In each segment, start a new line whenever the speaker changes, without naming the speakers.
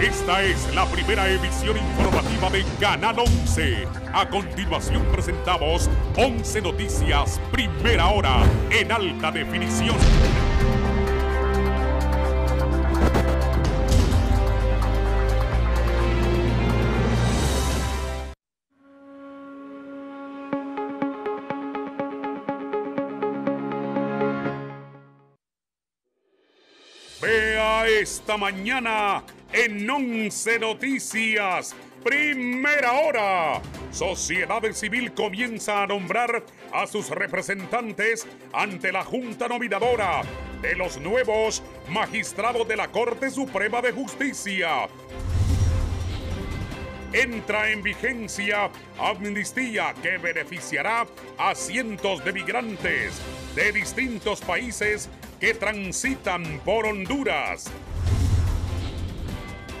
Esta es la primera emisión informativa de Canal 11. A continuación presentamos 11 noticias, primera hora, en alta definición. Vea esta mañana en 11 Noticias. Primera hora. Sociedad Civil comienza a nombrar a sus representantes ante la Junta Nominadora de los nuevos magistrados de la Corte Suprema de Justicia. Entra en vigencia amnistía que beneficiará a cientos de migrantes de distintos países que transitan por Honduras.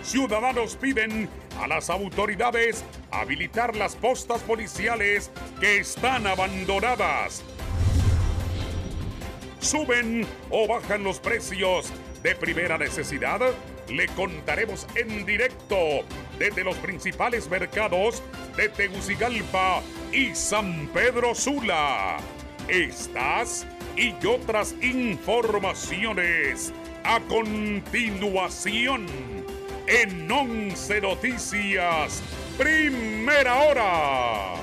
Ciudadanos piden a las autoridades habilitar las postas policiales que están abandonadas. ¿Suben o bajan los precios de primera necesidad? Le contaremos en directo desde los principales mercados de Tegucigalpa y San Pedro Sula. Estas y otras informaciones a continuación en 11 Noticias, primera hora.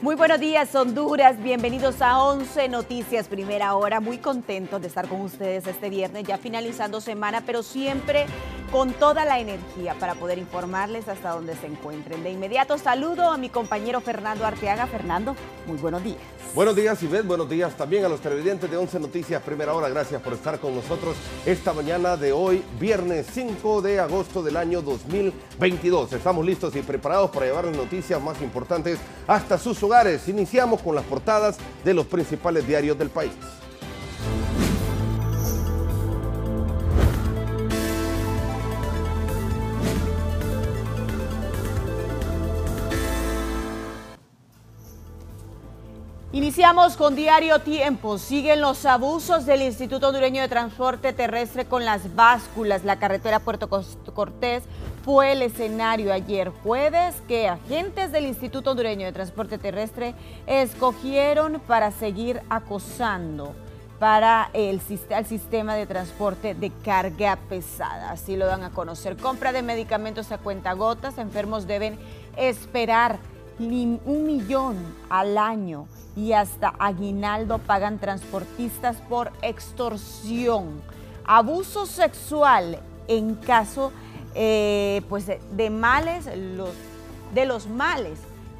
Muy buenos días, Honduras. Bienvenidos a 11 Noticias Primera Hora. Muy contentos de estar con ustedes este viernes, ya finalizando semana, pero siempre con toda la energía para poder informarles hasta donde se encuentren. De inmediato saludo a mi compañero Fernando Arteaga. Fernando, muy buenos días.
Buenos días, Ivette. Buenos días también a los televidentes de 11 Noticias Primera Hora. Gracias por estar con nosotros esta mañana de hoy, viernes 5 de agosto del año 2022. Estamos listos y preparados para llevar las noticias más importantes hasta sus hogares. Iniciamos con las portadas de los principales diarios del país.
Iniciamos con Diario Tiempo. Siguen los abusos del Instituto Hondureño de Transporte Terrestre con las básculas. La carretera Puerto Cortés fue el escenario ayer jueves que agentes del Instituto Hondureño de Transporte Terrestre escogieron para seguir acosando para el, el, sistema de transporte de carga pesada. Así lo dan a conocer. Compra de medicamentos a cuentagotas. Enfermos deben esperar un millón al año y hasta aguinaldo pagan transportistas por extorsión. Abuso sexual en caso eh, pues de males, los, de los males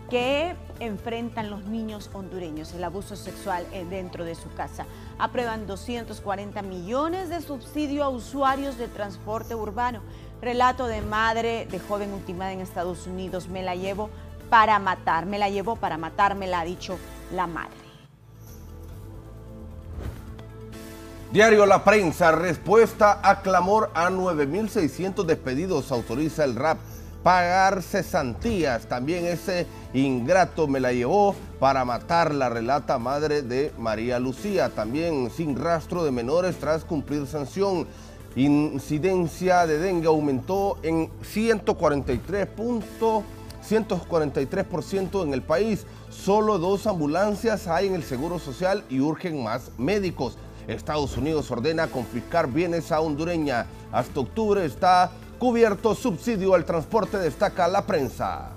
que enfrentan los niños hondureños, el abuso sexual eh, dentro de su casa. Aprueban 240 millones de subsidio a usuarios de transporte urbano. Relato de madre de joven ultimada en Estados Unidos, me la llevo para matar, me la llevó para matar, me la ha dicho la madre.
Diario La Prensa, respuesta a clamor a 9.600 despedidos, autoriza el RAP pagar cesantías. También ese ingrato me la llevó para matar, la relata madre de María Lucía. También sin rastro de menores tras cumplir sanción. Incidencia de dengue aumentó en 143 puntos 143% en el país. Solo dos ambulancias hay en el Seguro Social y urgen más médicos. Estados Unidos ordena confiscar bienes a hondureña. Hasta octubre está cubierto subsidio al transporte, destaca la prensa.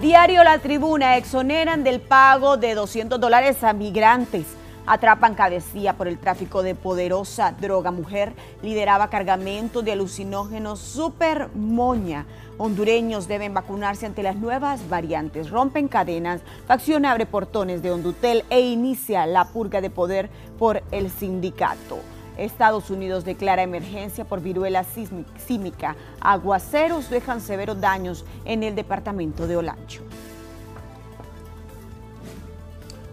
Diario La Tribuna exoneran del pago de 200 dólares a migrantes. Atrapan cabecilla por el tráfico de poderosa droga. Mujer lideraba cargamento de alucinógenos super moña. Hondureños deben vacunarse ante las nuevas variantes. Rompen cadenas. Facción abre portones de Hondutel e inicia la purga de poder por el sindicato. Estados Unidos declara emergencia por viruela sísmica. Aguaceros dejan severos daños en el departamento de Olancho.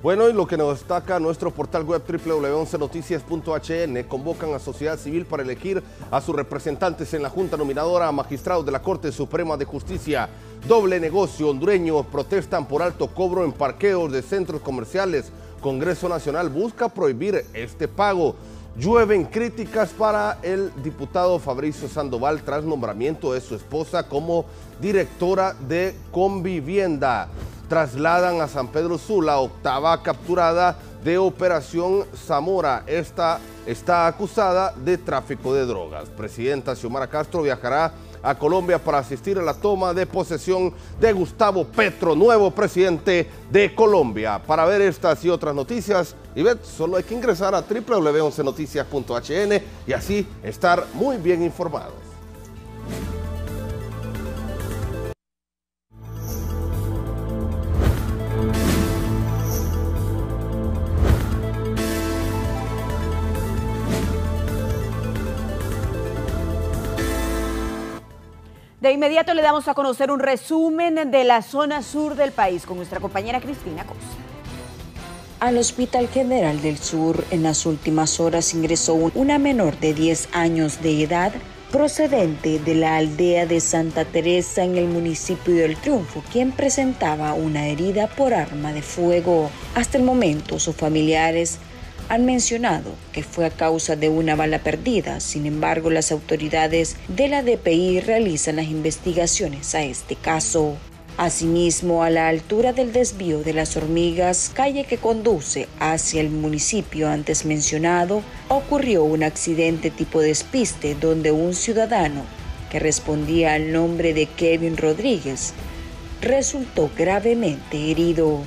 Bueno, y lo que nos destaca nuestro portal web www.noticias.hn convocan a sociedad civil para elegir a sus representantes en la Junta Nominadora magistrados de la Corte Suprema de Justicia. Doble negocio, hondureños protestan por alto cobro en parqueos de centros comerciales. Congreso Nacional busca prohibir este pago. Llueven críticas para el diputado Fabricio Sandoval tras nombramiento de su esposa como directora de Convivienda trasladan a San Pedro Sula, octava capturada de Operación Zamora. Esta está acusada de tráfico de drogas. Presidenta Xiomara Castro viajará a Colombia para asistir a la toma de posesión de Gustavo Petro, nuevo presidente de Colombia. Para ver estas y otras noticias, Ivette, solo hay que ingresar a www.noticias.hn y así estar muy bien informados.
De inmediato le damos a conocer un resumen de la zona sur del país con nuestra compañera Cristina Costa.
Al Hospital General del Sur en las últimas horas ingresó una menor de 10 años de edad procedente de la aldea de Santa Teresa en el municipio del Triunfo, quien presentaba una herida por arma de fuego. Hasta el momento sus familiares han mencionado que fue a causa de una bala perdida. Sin embargo, las autoridades de la DPI realizan las investigaciones a este caso. Asimismo, a la altura del desvío de las hormigas, calle que conduce hacia el municipio antes mencionado, ocurrió un accidente tipo despiste donde un ciudadano que respondía al nombre de Kevin Rodríguez resultó gravemente herido.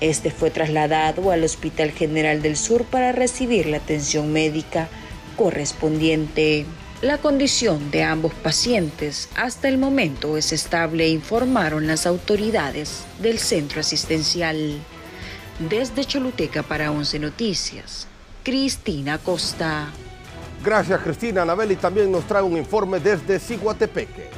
Este fue trasladado al Hospital General del Sur para recibir la atención médica correspondiente. La condición de ambos pacientes hasta el momento es estable, informaron las autoridades del centro asistencial. Desde Choluteca para Once Noticias, Cristina Costa.
Gracias Cristina. Anabel y también nos trae un informe desde Ciguatepeque.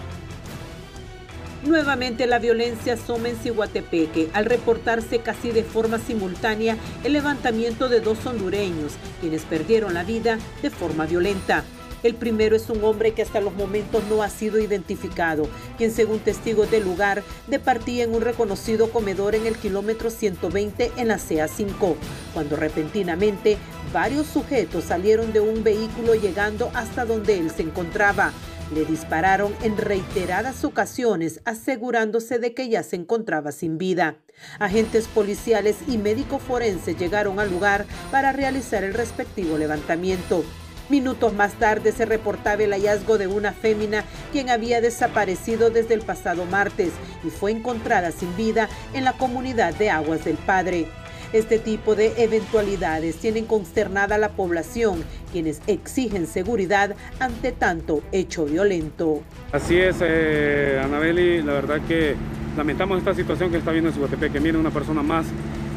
Nuevamente la violencia asoma en Cihuatepeque al reportarse casi de forma simultánea el levantamiento de dos hondureños, quienes perdieron la vida de forma violenta. El primero es un hombre que hasta los momentos no ha sido identificado, quien según testigos del lugar departía en un reconocido comedor en el kilómetro 120 en la CA5, cuando repentinamente varios sujetos salieron de un vehículo llegando hasta donde él se encontraba. Le dispararon en reiteradas ocasiones asegurándose de que ya se encontraba sin vida. Agentes policiales y médicos forenses llegaron al lugar para realizar el respectivo levantamiento. Minutos más tarde se reportaba el hallazgo de una fémina quien había desaparecido desde el pasado martes y fue encontrada sin vida en la comunidad de Aguas del Padre. Este tipo de eventualidades tienen consternada a la población, quienes exigen seguridad ante tanto hecho violento.
Así es, eh, Anabeli, la verdad que lamentamos esta situación que está viendo en Subatepe, que viene una persona más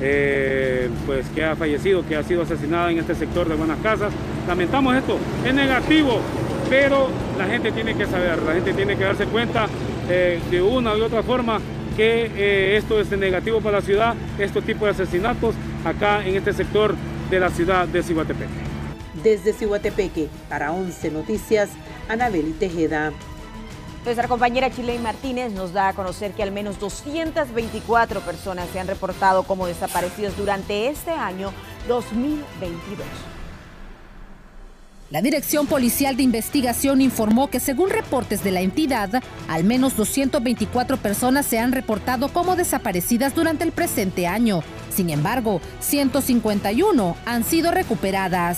eh, pues que ha fallecido, que ha sido asesinada en este sector de Buenas Casas. Lamentamos esto, es negativo, pero la gente tiene que saber, la gente tiene que darse cuenta eh, de una u otra forma que eh, esto es negativo para la ciudad, estos tipos de asesinatos acá en este sector de la ciudad de Cihuatepeque.
Desde Cihuatepeque, para 11 Noticias, Anabeli Tejeda.
Nuestra compañera Chile Martínez nos da a conocer que al menos 224 personas se han reportado como desaparecidos durante este año 2022.
La Dirección Policial de Investigación informó que según reportes de la entidad, al menos 224 personas se han reportado como desaparecidas durante el presente año. Sin embargo, 151 han sido recuperadas.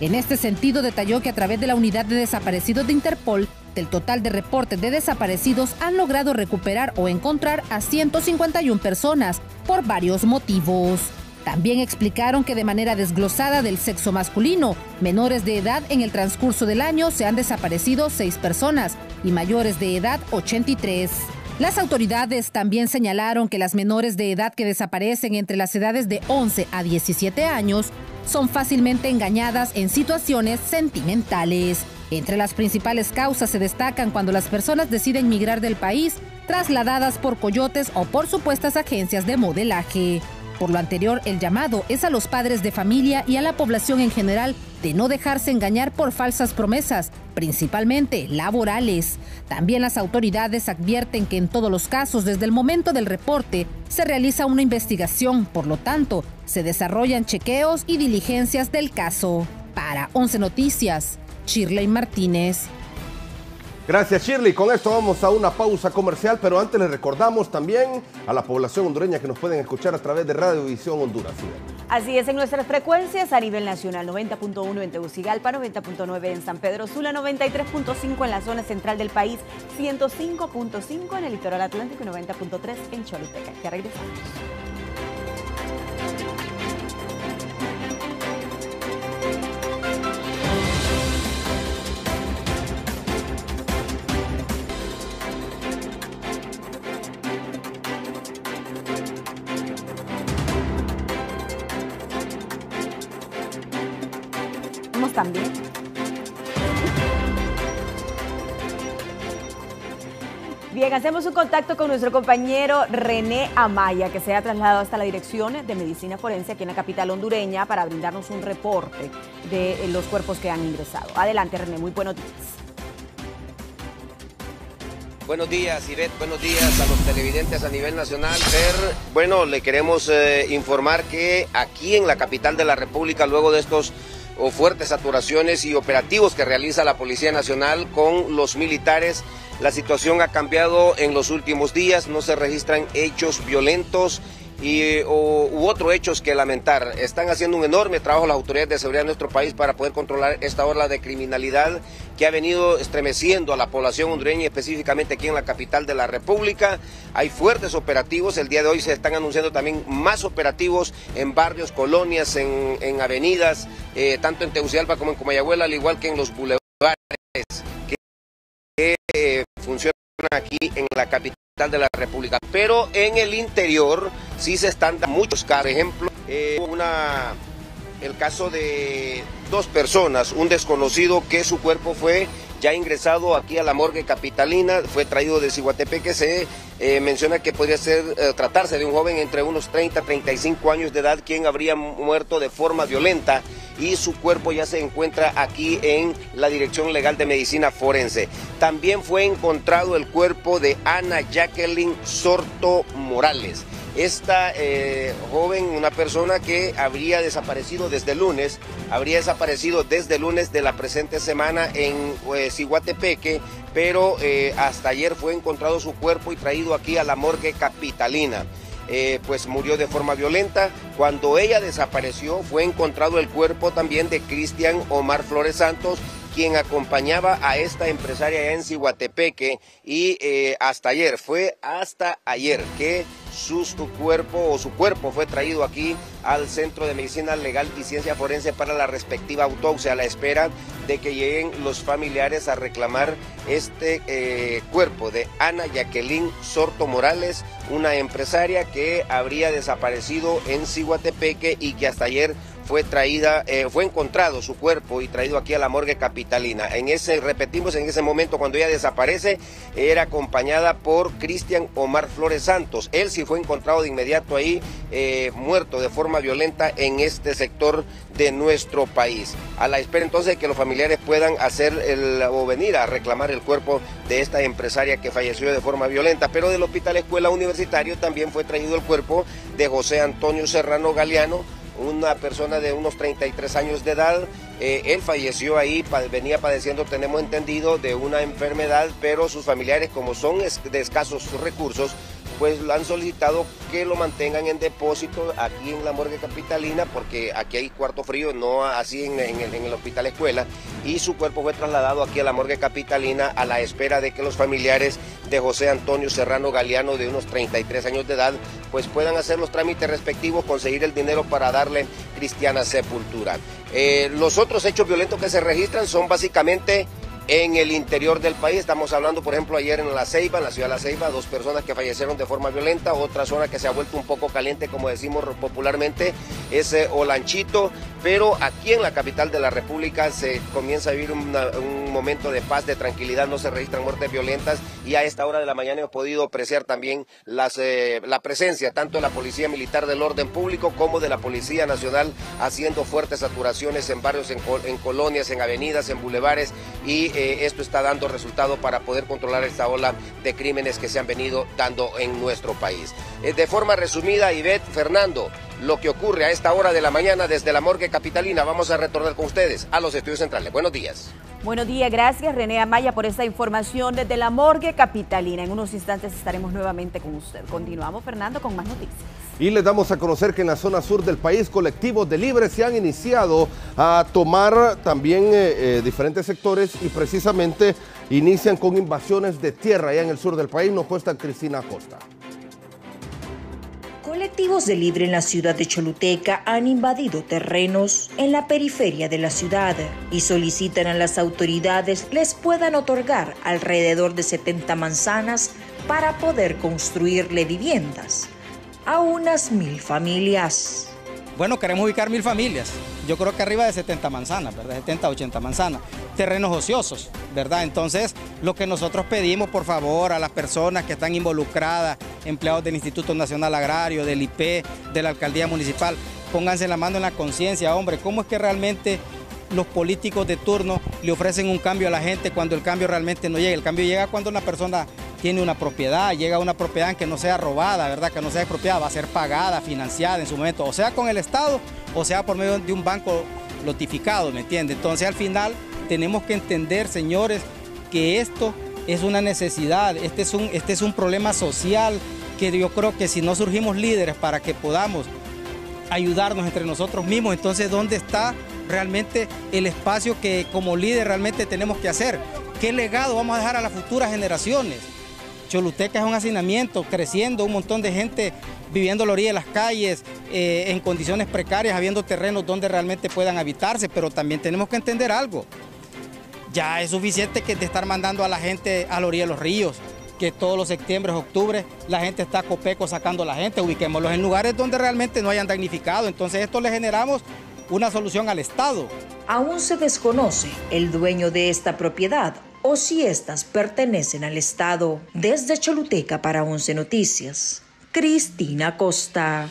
En este sentido, detalló que a través de la unidad de desaparecidos de Interpol, del total de reportes de desaparecidos han logrado recuperar o encontrar a 151 personas por varios motivos. También explicaron que de manera desglosada del sexo masculino, menores de edad en el transcurso del año se han desaparecido seis personas y mayores de edad 83. Las autoridades también señalaron que las menores de edad que desaparecen entre las edades de 11 a 17 años son fácilmente engañadas en situaciones sentimentales. Entre las principales causas se destacan cuando las personas deciden migrar del país, trasladadas por coyotes o por supuestas agencias de modelaje. Por lo anterior, el llamado es a los padres de familia y a la población en general de no dejarse engañar por falsas promesas, principalmente laborales. También las autoridades advierten que en todos los casos, desde el momento del reporte, se realiza una investigación, por lo tanto, se desarrollan chequeos y diligencias del caso. Para 11 Noticias, Shirley Martínez.
Gracias Shirley, con esto vamos a una pausa comercial, pero antes les recordamos también a la población hondureña que nos pueden escuchar a través de Radio Visión Honduras.
Así es, en nuestras frecuencias a nivel nacional, 90.1 en Tegucigalpa, 90.9 en San Pedro Sula, 93.5 en la zona central del país, 105.5 en el litoral atlántico y 90.3 en Choluteca. Ya regresamos. Hacemos un contacto con nuestro compañero René Amaya, que se ha trasladado hasta la Dirección de Medicina Forense aquí en la capital hondureña para brindarnos un reporte de los cuerpos que han ingresado. Adelante, René, muy buenos días.
Buenos días, Ivette. Buenos días a los televidentes a nivel nacional. bueno, le queremos eh, informar que aquí en la capital de la República, luego de estos o fuertes saturaciones y operativos que realiza la Policía Nacional con los militares. La situación ha cambiado en los últimos días, no se registran hechos violentos y, u otros hechos que lamentar. Están haciendo un enorme trabajo las autoridades de seguridad de nuestro país para poder controlar esta ola de criminalidad que ha venido estremeciendo a la población hondureña, específicamente aquí en la capital de la República. Hay fuertes operativos, el día de hoy se están anunciando también más operativos en barrios, colonias, en, avenidas, eh, tanto en Tegucigalpa como en Comayagüela, al igual que en los bulevares que, eh, funcionan aquí en la capital de la República. Pero en el interior sí se están dando muchos casos. Por ejemplo, eh, una, el caso de dos personas, un desconocido que su cuerpo fue ya ingresado aquí a la morgue capitalina, fue traído de Ciguatepeque, se eh, menciona que podría ser, eh, tratarse de un joven entre unos 30 a 35 años de edad quien habría muerto de forma violenta y su cuerpo ya se encuentra aquí en la Dirección Legal de Medicina Forense. También fue encontrado el cuerpo de Ana Jacqueline Sorto Morales. Esta eh, joven, una persona que habría desaparecido desde lunes, habría desaparecido desde lunes de la presente semana en pues, pero eh, hasta ayer fue encontrado su cuerpo y traído aquí a la morgue capitalina. Eh, pues murió de forma violenta. Cuando ella desapareció fue encontrado el cuerpo también de Cristian Omar Flores Santos, quien acompañaba a esta empresaria en Cihuatepeque y hasta ayer, fue hasta ayer que su, cuerpo o su cuerpo fue traído aquí al Centro de Medicina Legal y Ciencia Forense para la respectiva autopsia a la espera de que lleguen los familiares a reclamar este eh, cuerpo de Ana Jacqueline Sorto Morales, una empresaria que habría desaparecido en Ciguatepeque y que hasta ayer fue traída, eh, fue encontrado su cuerpo y traído aquí a la morgue capitalina. En ese, repetimos, en ese momento cuando ella desaparece, era acompañada por Cristian Omar Flores Santos. Él sí fue encontrado de inmediato ahí, eh, muerto de forma violenta en este sector de nuestro país. A la espera entonces de que los familiares puedan hacer el, o venir a reclamar el cuerpo de esta empresaria que falleció de forma violenta. Pero del Hospital Escuela Universitario también fue traído el cuerpo de José Antonio Serrano Galeano una persona de unos 33 años de edad. Eh, él falleció ahí, venía padeciendo, tenemos entendido, de una enfermedad, pero sus familiares, como son de escasos recursos, pues han solicitado que lo mantengan en depósito aquí en la morgue capitalina, porque aquí hay cuarto frío, no así en, el hospital escuela, y su cuerpo fue trasladado aquí a la morgue capitalina a la espera de que los familiares de José Antonio Serrano Galeano, de unos 33 años de edad, pues puedan hacer los trámites respectivos, conseguir el dinero para darle cristiana sepultura. Eh, los otros hechos violentos que se registran son básicamente en el interior del país. Estamos hablando, por ejemplo, ayer en La Ceiba, en la ciudad de La Ceiba, dos personas que fallecieron de forma violenta. Otra zona que se ha vuelto un poco caliente, como decimos popularmente, es eh, Olanchito, pero aquí en la capital de la República se comienza a vivir un momento de paz, de tranquilidad, no se registran muertes violentas y a esta hora de la mañana hemos podido apreciar también eh, la presencia tanto de la Policía Militar del Orden Público como de la Policía Nacional haciendo fuertes saturaciones en barrios, en, colonias, en avenidas, en bulevares y eh, esto está dando resultado para poder controlar esta ola de crímenes que se han venido dando en nuestro país. Eh, de forma resumida, Ivette Fernando, lo que ocurre a esta hora de la mañana desde la morgue capitalina. Vamos a retornar con ustedes a los estudios centrales. Buenos días.
Buenos días, gracias René Amaya por esta información desde la morgue capitalina. En unos instantes estaremos nuevamente con usted. Continuamos, Fernando, con más noticias.
Y les damos a conocer que en la zona sur del país colectivos de libres se han iniciado a tomar también eh, eh, diferentes sectores y precisamente inician con invasiones de tierra allá en el sur del país. Nos cuesta Cristina Acosta.
Colectivos de Libre en la ciudad de Choluteca han invadido terrenos en la periferia de la ciudad y solicitan a las autoridades les puedan otorgar alrededor de 70 manzanas para poder construirle viviendas a unas mil familias.
Bueno, queremos ubicar mil familias. Yo creo que arriba de 70 manzanas, ¿verdad? 70, 80 manzanas. Terrenos ociosos, ¿verdad? Entonces, lo que nosotros pedimos, por favor, a las personas que están involucradas, empleados del Instituto Nacional Agrario, del IP, de la Alcaldía Municipal, pónganse la mano en la conciencia, hombre, ¿cómo es que realmente los políticos de turno le ofrecen un cambio a la gente cuando el cambio realmente no llega? El cambio llega cuando una persona tiene una propiedad, llega a una propiedad que no sea robada, ¿verdad? Que no sea expropiada, va a ser pagada, financiada en su momento, o sea con el Estado, o sea por medio de un banco notificado, ¿me entiende? Entonces al final tenemos que entender, señores, que esto es una necesidad, este es un, este es un problema social que yo creo que si no surgimos líderes para que podamos ayudarnos entre nosotros mismos, entonces ¿dónde está realmente el espacio que como líder realmente tenemos que hacer? ¿Qué legado vamos a dejar a las futuras generaciones? Choluteca es un hacinamiento, creciendo, un montón de gente viviendo a la orilla de las calles, eh, en condiciones precarias, habiendo terrenos donde realmente puedan habitarse, pero también tenemos que entender algo. Ya es suficiente que de estar mandando a la gente a la orilla de los ríos, que todos los septiembre, octubre, la gente está copeco sacando a la gente, ubiquémoslos en lugares donde realmente no hayan damnificado. Entonces esto le generamos una solución al Estado.
Aún se desconoce el dueño de esta propiedad o si éstas pertenecen al Estado. Desde Choluteca para Once Noticias, Cristina Costa.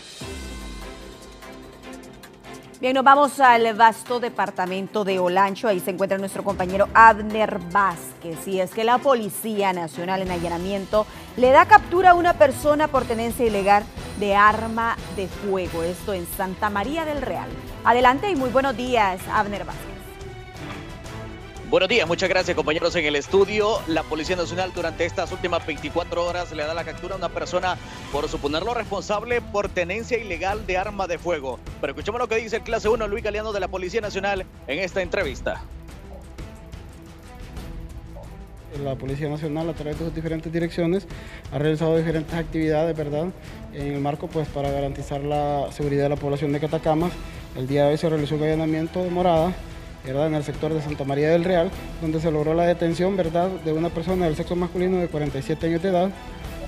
Bien, nos vamos al vasto departamento de Olancho. Ahí se encuentra nuestro compañero Abner Vázquez. Y es que la Policía Nacional en allanamiento le da captura a una persona por tenencia ilegal de arma de fuego. Esto en Santa María del Real. Adelante y muy buenos días, Abner Vázquez.
Buenos días, muchas gracias compañeros en el estudio. La Policía Nacional durante estas últimas 24 horas le da la captura a una persona por suponerlo responsable por tenencia ilegal de arma de fuego. Pero escuchemos lo que dice el clase 1 Luis Galeano de la Policía Nacional en esta entrevista.
La Policía Nacional a través de sus diferentes direcciones ha realizado diferentes actividades, ¿verdad? En el marco pues para garantizar la seguridad de la población de Catacamas. El día de hoy se realizó un allanamiento de morada en el sector de Santa María del Real, donde se logró la detención ¿verdad? de una persona del sexo masculino de 47 años de edad,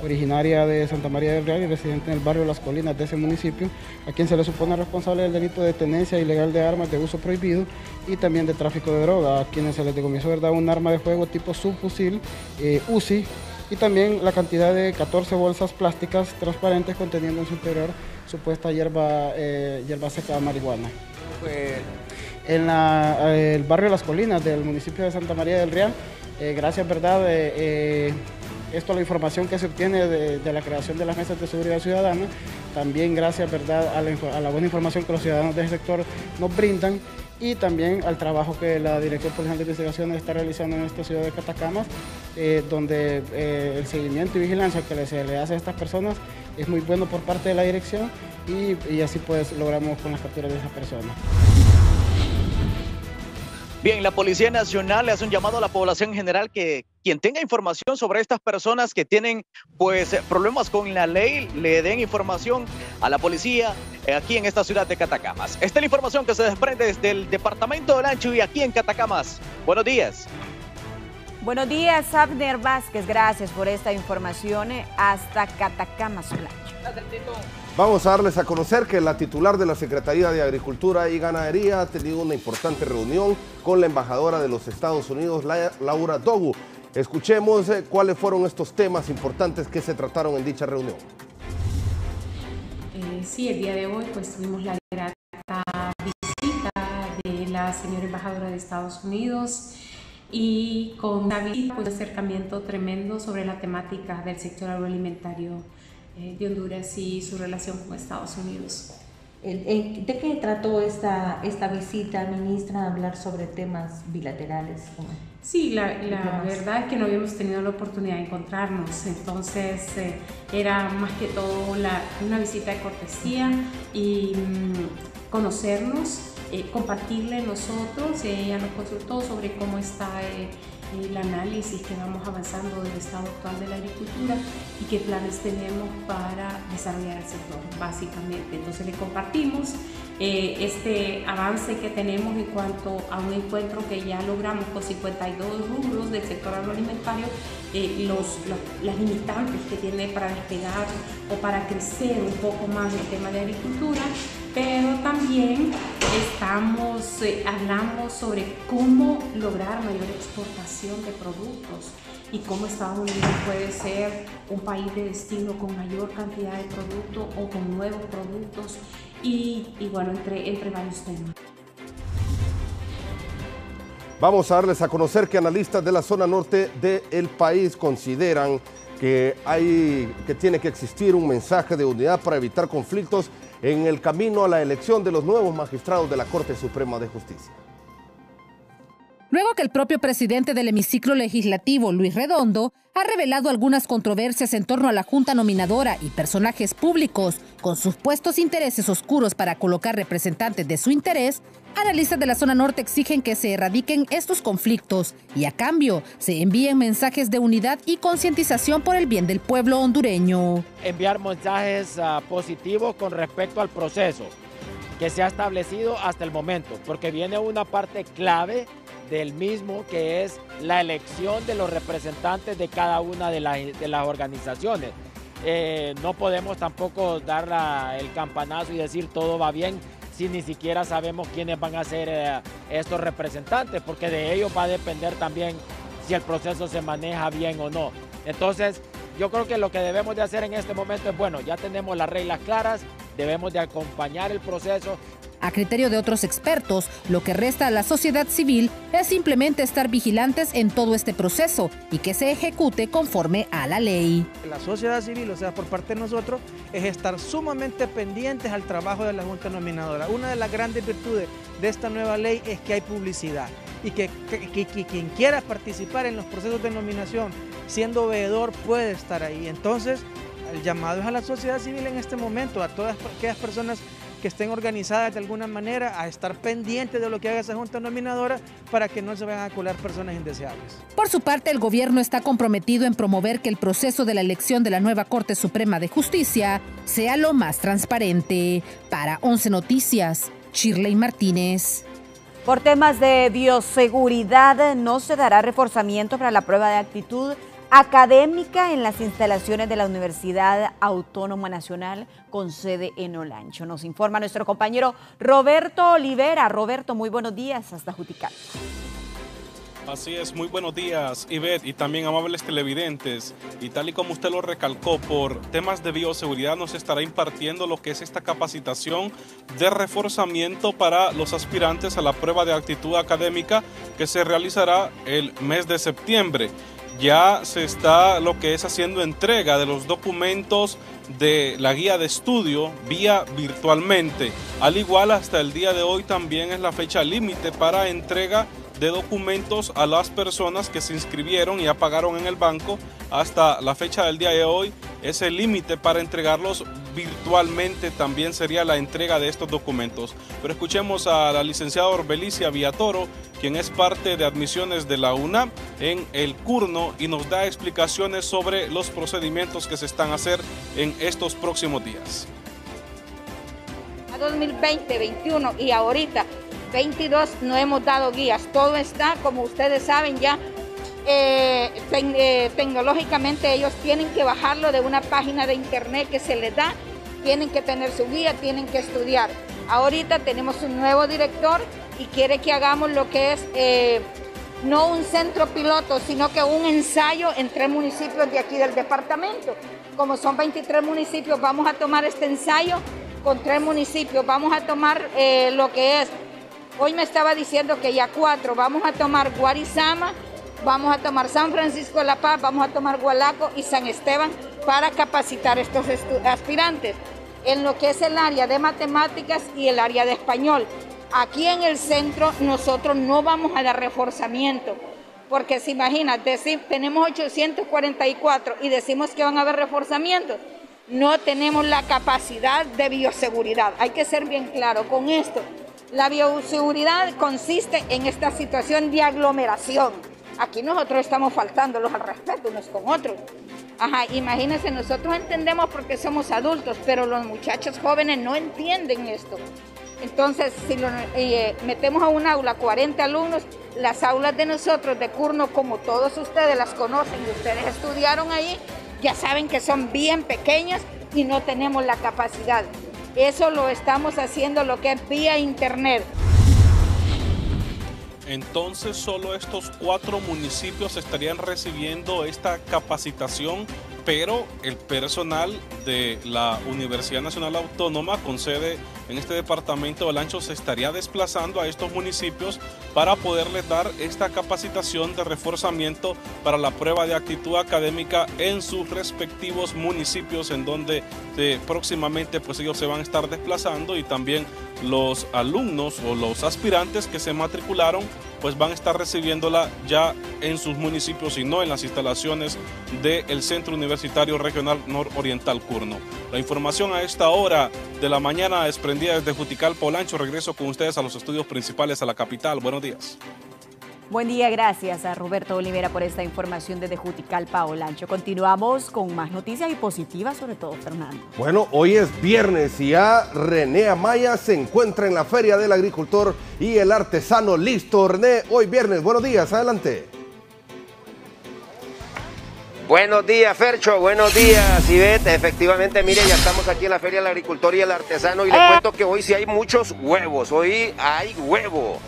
originaria de Santa María del Real y residente en el barrio Las Colinas de ese municipio, a quien se le supone responsable del delito de tenencia ilegal de armas de uso prohibido y también de tráfico de droga, a quienes se les decomisó ¿verdad? un arma de fuego tipo subfusil eh, UCI y también la cantidad de 14 bolsas plásticas transparentes conteniendo en su interior supuesta hierba, eh, hierba seca marihuana en el barrio Las Colinas del municipio de Santa María del Real. Eh, gracias, ¿verdad? Eh, eh, esto la información que se obtiene de, la creación de las mesas de seguridad ciudadana, también gracias, ¿verdad?, a la, buena información que los ciudadanos del sector nos brindan y también al trabajo que la Dirección Policial de Investigaciones está realizando en esta ciudad de Catacamas, donde el seguimiento y vigilancia que se le hace a estas personas es muy bueno por parte de la dirección y, y así pues logramos con las capturas de esas personas.
Bien, la Policía Nacional le hace un llamado a la población en general que quien tenga información sobre estas personas que tienen pues problemas con la ley, le den información a la policía eh, aquí en esta ciudad de Catacamas. Esta es la información que se desprende desde el departamento del Ancho y aquí en Catacamas. Buenos días.
Buenos días, Abner Vázquez. Gracias por esta información. Eh, hasta Catacamas, Blancho.
Vamos a darles a conocer que la titular de la Secretaría de Agricultura y Ganadería ha tenido una importante reunión con la embajadora de los Estados Unidos, Laura Dogu. Escuchemos eh, cuáles fueron estos temas importantes que se trataron en dicha reunión.
Eh, sí, el día de hoy pues tuvimos la grata visita de la señora embajadora de Estados Unidos y con visita, pues, un acercamiento tremendo sobre la temática del sector agroalimentario de Honduras y su relación con Estados Unidos.
¿De qué trató esta, esta visita, ministra, hablar sobre temas bilaterales?
Sí, la, la verdad es que no habíamos tenido la oportunidad de encontrarnos, entonces eh, era más que todo la, una visita de cortesía y mm, conocernos, eh, compartirle nosotros, ella nos consultó sobre cómo está el análisis que vamos avanzando del estado actual de la agricultura y qué planes tenemos para desarrollar el sector, básicamente. Entonces le compartimos eh, este avance que tenemos en cuanto a un encuentro que ya logramos con 52 rubros del sector agroalimentario, eh, los, las limitantes que tiene para despegar o para crecer un poco más el tema de agricultura pero también estamos eh, hablando sobre cómo lograr mayor exportación de productos y cómo Estados Unidos puede ser un país de destino con mayor cantidad de productos o con nuevos productos y, bueno, entre, varios temas.
Vamos a darles a conocer que analistas de la zona norte del país consideran que, hay, que tiene que existir un mensaje de unidad para evitar conflictos en el camino a la elección de los nuevos magistrados de la Corte Suprema de Justicia.
Luego que el propio presidente del hemiciclo legislativo, Luis Redondo, ha revelado algunas controversias en torno a la Junta Nominadora y personajes públicos con supuestos intereses oscuros para colocar representantes de su interés, analistas de la zona norte exigen que se erradiquen estos conflictos y a cambio se envíen mensajes de unidad y concientización por el bien del pueblo hondureño.
Enviar mensajes uh, positivos con respecto al proceso que se ha establecido hasta el momento, porque viene una parte clave del mismo, que es la elección de los representantes de cada una de, las organizaciones. Eh, no podemos tampoco dar el campanazo y decir todo va bien si ni siquiera sabemos quiénes van a ser eh, estos representantes, porque de ellos va a depender también si el proceso se maneja bien o no. Entonces, yo creo que lo que debemos de hacer en este momento es, bueno, ya tenemos las reglas claras, debemos de acompañar el proceso.
A criterio de otros expertos, lo que resta a la sociedad civil es simplemente estar vigilantes en todo este proceso y que se ejecute conforme a la ley.
La sociedad civil, o sea, por parte de nosotros, es estar sumamente pendientes al trabajo de la Junta Nominadora. Una de las grandes virtudes de esta nueva ley es que hay publicidad y que, quien quiera participar en los procesos de nominación siendo veedor puede estar ahí. Entonces, el llamado es a la sociedad civil en este momento, a todas aquellas personas que estén organizadas de alguna manera a estar pendientes de lo que haga esa junta nominadora para que no se vayan a colar personas indeseables.
Por su parte, el gobierno está comprometido en promover que el proceso de la elección de la nueva Corte Suprema de Justicia sea lo más transparente. Para 11 Noticias, Shirley Martínez.
Por temas de bioseguridad, no se dará reforzamiento para la prueba de actitud académica en las instalaciones de la Universidad Autónoma Nacional con sede en Olancho. Nos informa nuestro compañero Roberto Olivera. Roberto, muy buenos días hasta Jutical.
Así es, muy buenos días, Ivette, y también amables televidentes. Y tal y como usted lo recalcó, por temas de bioseguridad nos estará impartiendo lo que es esta capacitación de reforzamiento para los aspirantes a la prueba de actitud académica que se realizará el mes de septiembre ya se está lo que es haciendo entrega de los documentos de la guía de estudio vía virtualmente. Al igual hasta el día de hoy también es la fecha límite para entrega de documentos a las personas que se inscribieron y ya pagaron en el banco hasta la fecha del día de hoy. Ese límite para entregarlos virtualmente también sería la entrega de estos documentos. Pero escuchemos a la licenciada Orbelicia Villatoro, quien es parte de admisiones de la UNAM en el CURNO y nos da explicaciones sobre los procedimientos que se están a hacer en estos próximos días.
A 2020, 21 y ahorita 22 no hemos dado guías. Todo está, como ustedes saben, ya eh, eh, tecnológicamente ellos tienen que bajarlo de una página de internet que se les da, tienen que tener su guía, tienen que estudiar. Ahorita tenemos un nuevo director y quiere que hagamos lo que es eh, no un centro piloto, sino que un ensayo en tres municipios de aquí del departamento. Como son 23 municipios, vamos a tomar este ensayo con tres municipios. Vamos a tomar lo que es, hoy me estaba diciendo que ya cuatro, vamos a tomar Guarizama, vamos a tomar San Francisco de la Paz, vamos a tomar Gualaco y San Esteban para capacitar a estos aspirantes en lo que es el área de matemáticas y el área de español. Aquí en el centro nosotros no vamos a dar reforzamiento, porque se imagina, decir, tenemos 844 y decimos que van a haber reforzamientos, no tenemos la capacidad de bioseguridad. Hay que ser bien claro con esto. La bioseguridad consiste en esta situación de aglomeración Aquí nosotros estamos faltándolos al respeto unos con otros. Ajá, imagínense, nosotros entendemos porque somos adultos, pero los muchachos jóvenes no entienden esto. Entonces, si eh, metemos a un aula 40 alumnos, las aulas de nosotros de Curno, como todos ustedes las conocen y ustedes estudiaron ahí, ya saben que son bien pequeñas y no tenemos la capacidad. Eso lo estamos haciendo lo que es vía internet.
Entonces solo estos cuatro municipios estarían recibiendo esta capacitación, pero el personal de la Universidad Nacional Autónoma con sede en este departamento del Ancho se estaría desplazando a estos municipios para poderles dar esta capacitación de reforzamiento para la prueba de actitud académica en sus respectivos municipios en donde eh, próximamente pues ellos se van a estar desplazando y también los alumnos o los aspirantes que se matricularon pues van a estar recibiéndola ya en sus municipios y no en las instalaciones del Centro Universitario Regional Nororiental Curno. La información a esta hora de la mañana desprendida desde Jutical Polancho. Regreso con ustedes a los estudios principales a la capital. Buenos días.
Buen día, gracias a Roberto Olivera por esta información desde Juticalpa, Olancho. Continuamos con más noticias y positivas, sobre todo, Fernando.
Bueno, hoy es viernes y ya René Amaya se encuentra en la Feria del Agricultor y el Artesano. Listo, René, hoy viernes. Buenos días, adelante.
Buenos días, Fercho. Buenos días, Ivette. Efectivamente, mire, ya estamos aquí en la Feria del Agricultor y el Artesano y le eh. cuento que hoy sí hay muchos huevos. Hoy hay huevo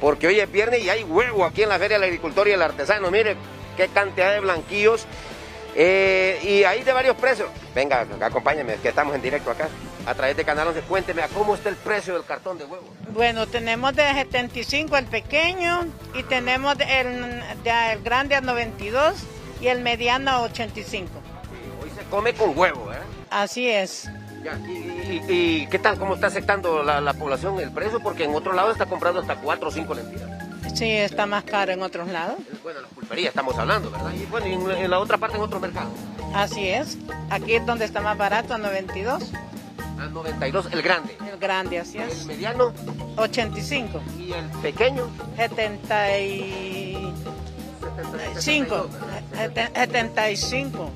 porque hoy es viernes y hay huevo aquí en la Feria del Agricultor y el Artesano. Mire qué cantidad de blanquillos. Eh, y hay de varios precios. Venga, acompáñame, que estamos en directo acá. A través de Canal 11, cuénteme, ¿cómo está el precio del cartón de huevo?
Bueno, tenemos de 75 el pequeño y tenemos el, el grande a 92 y el mediano a 85.
hoy se come con huevo, ¿eh?
Así es
y, qué tal? ¿Cómo está aceptando la, población el precio? Porque en otro lado está comprando hasta 4 o 5 lempiras.
Sí, está más caro en otros lados.
Bueno, la pulpería estamos hablando, ¿verdad? Y bueno, en, la otra parte en otro mercado.
Así es. Aquí es donde está más barato, a 92.
A 92, el grande.
El grande, así es.
¿El mediano?
85.
¿Y el pequeño?
70 y... 75. 75.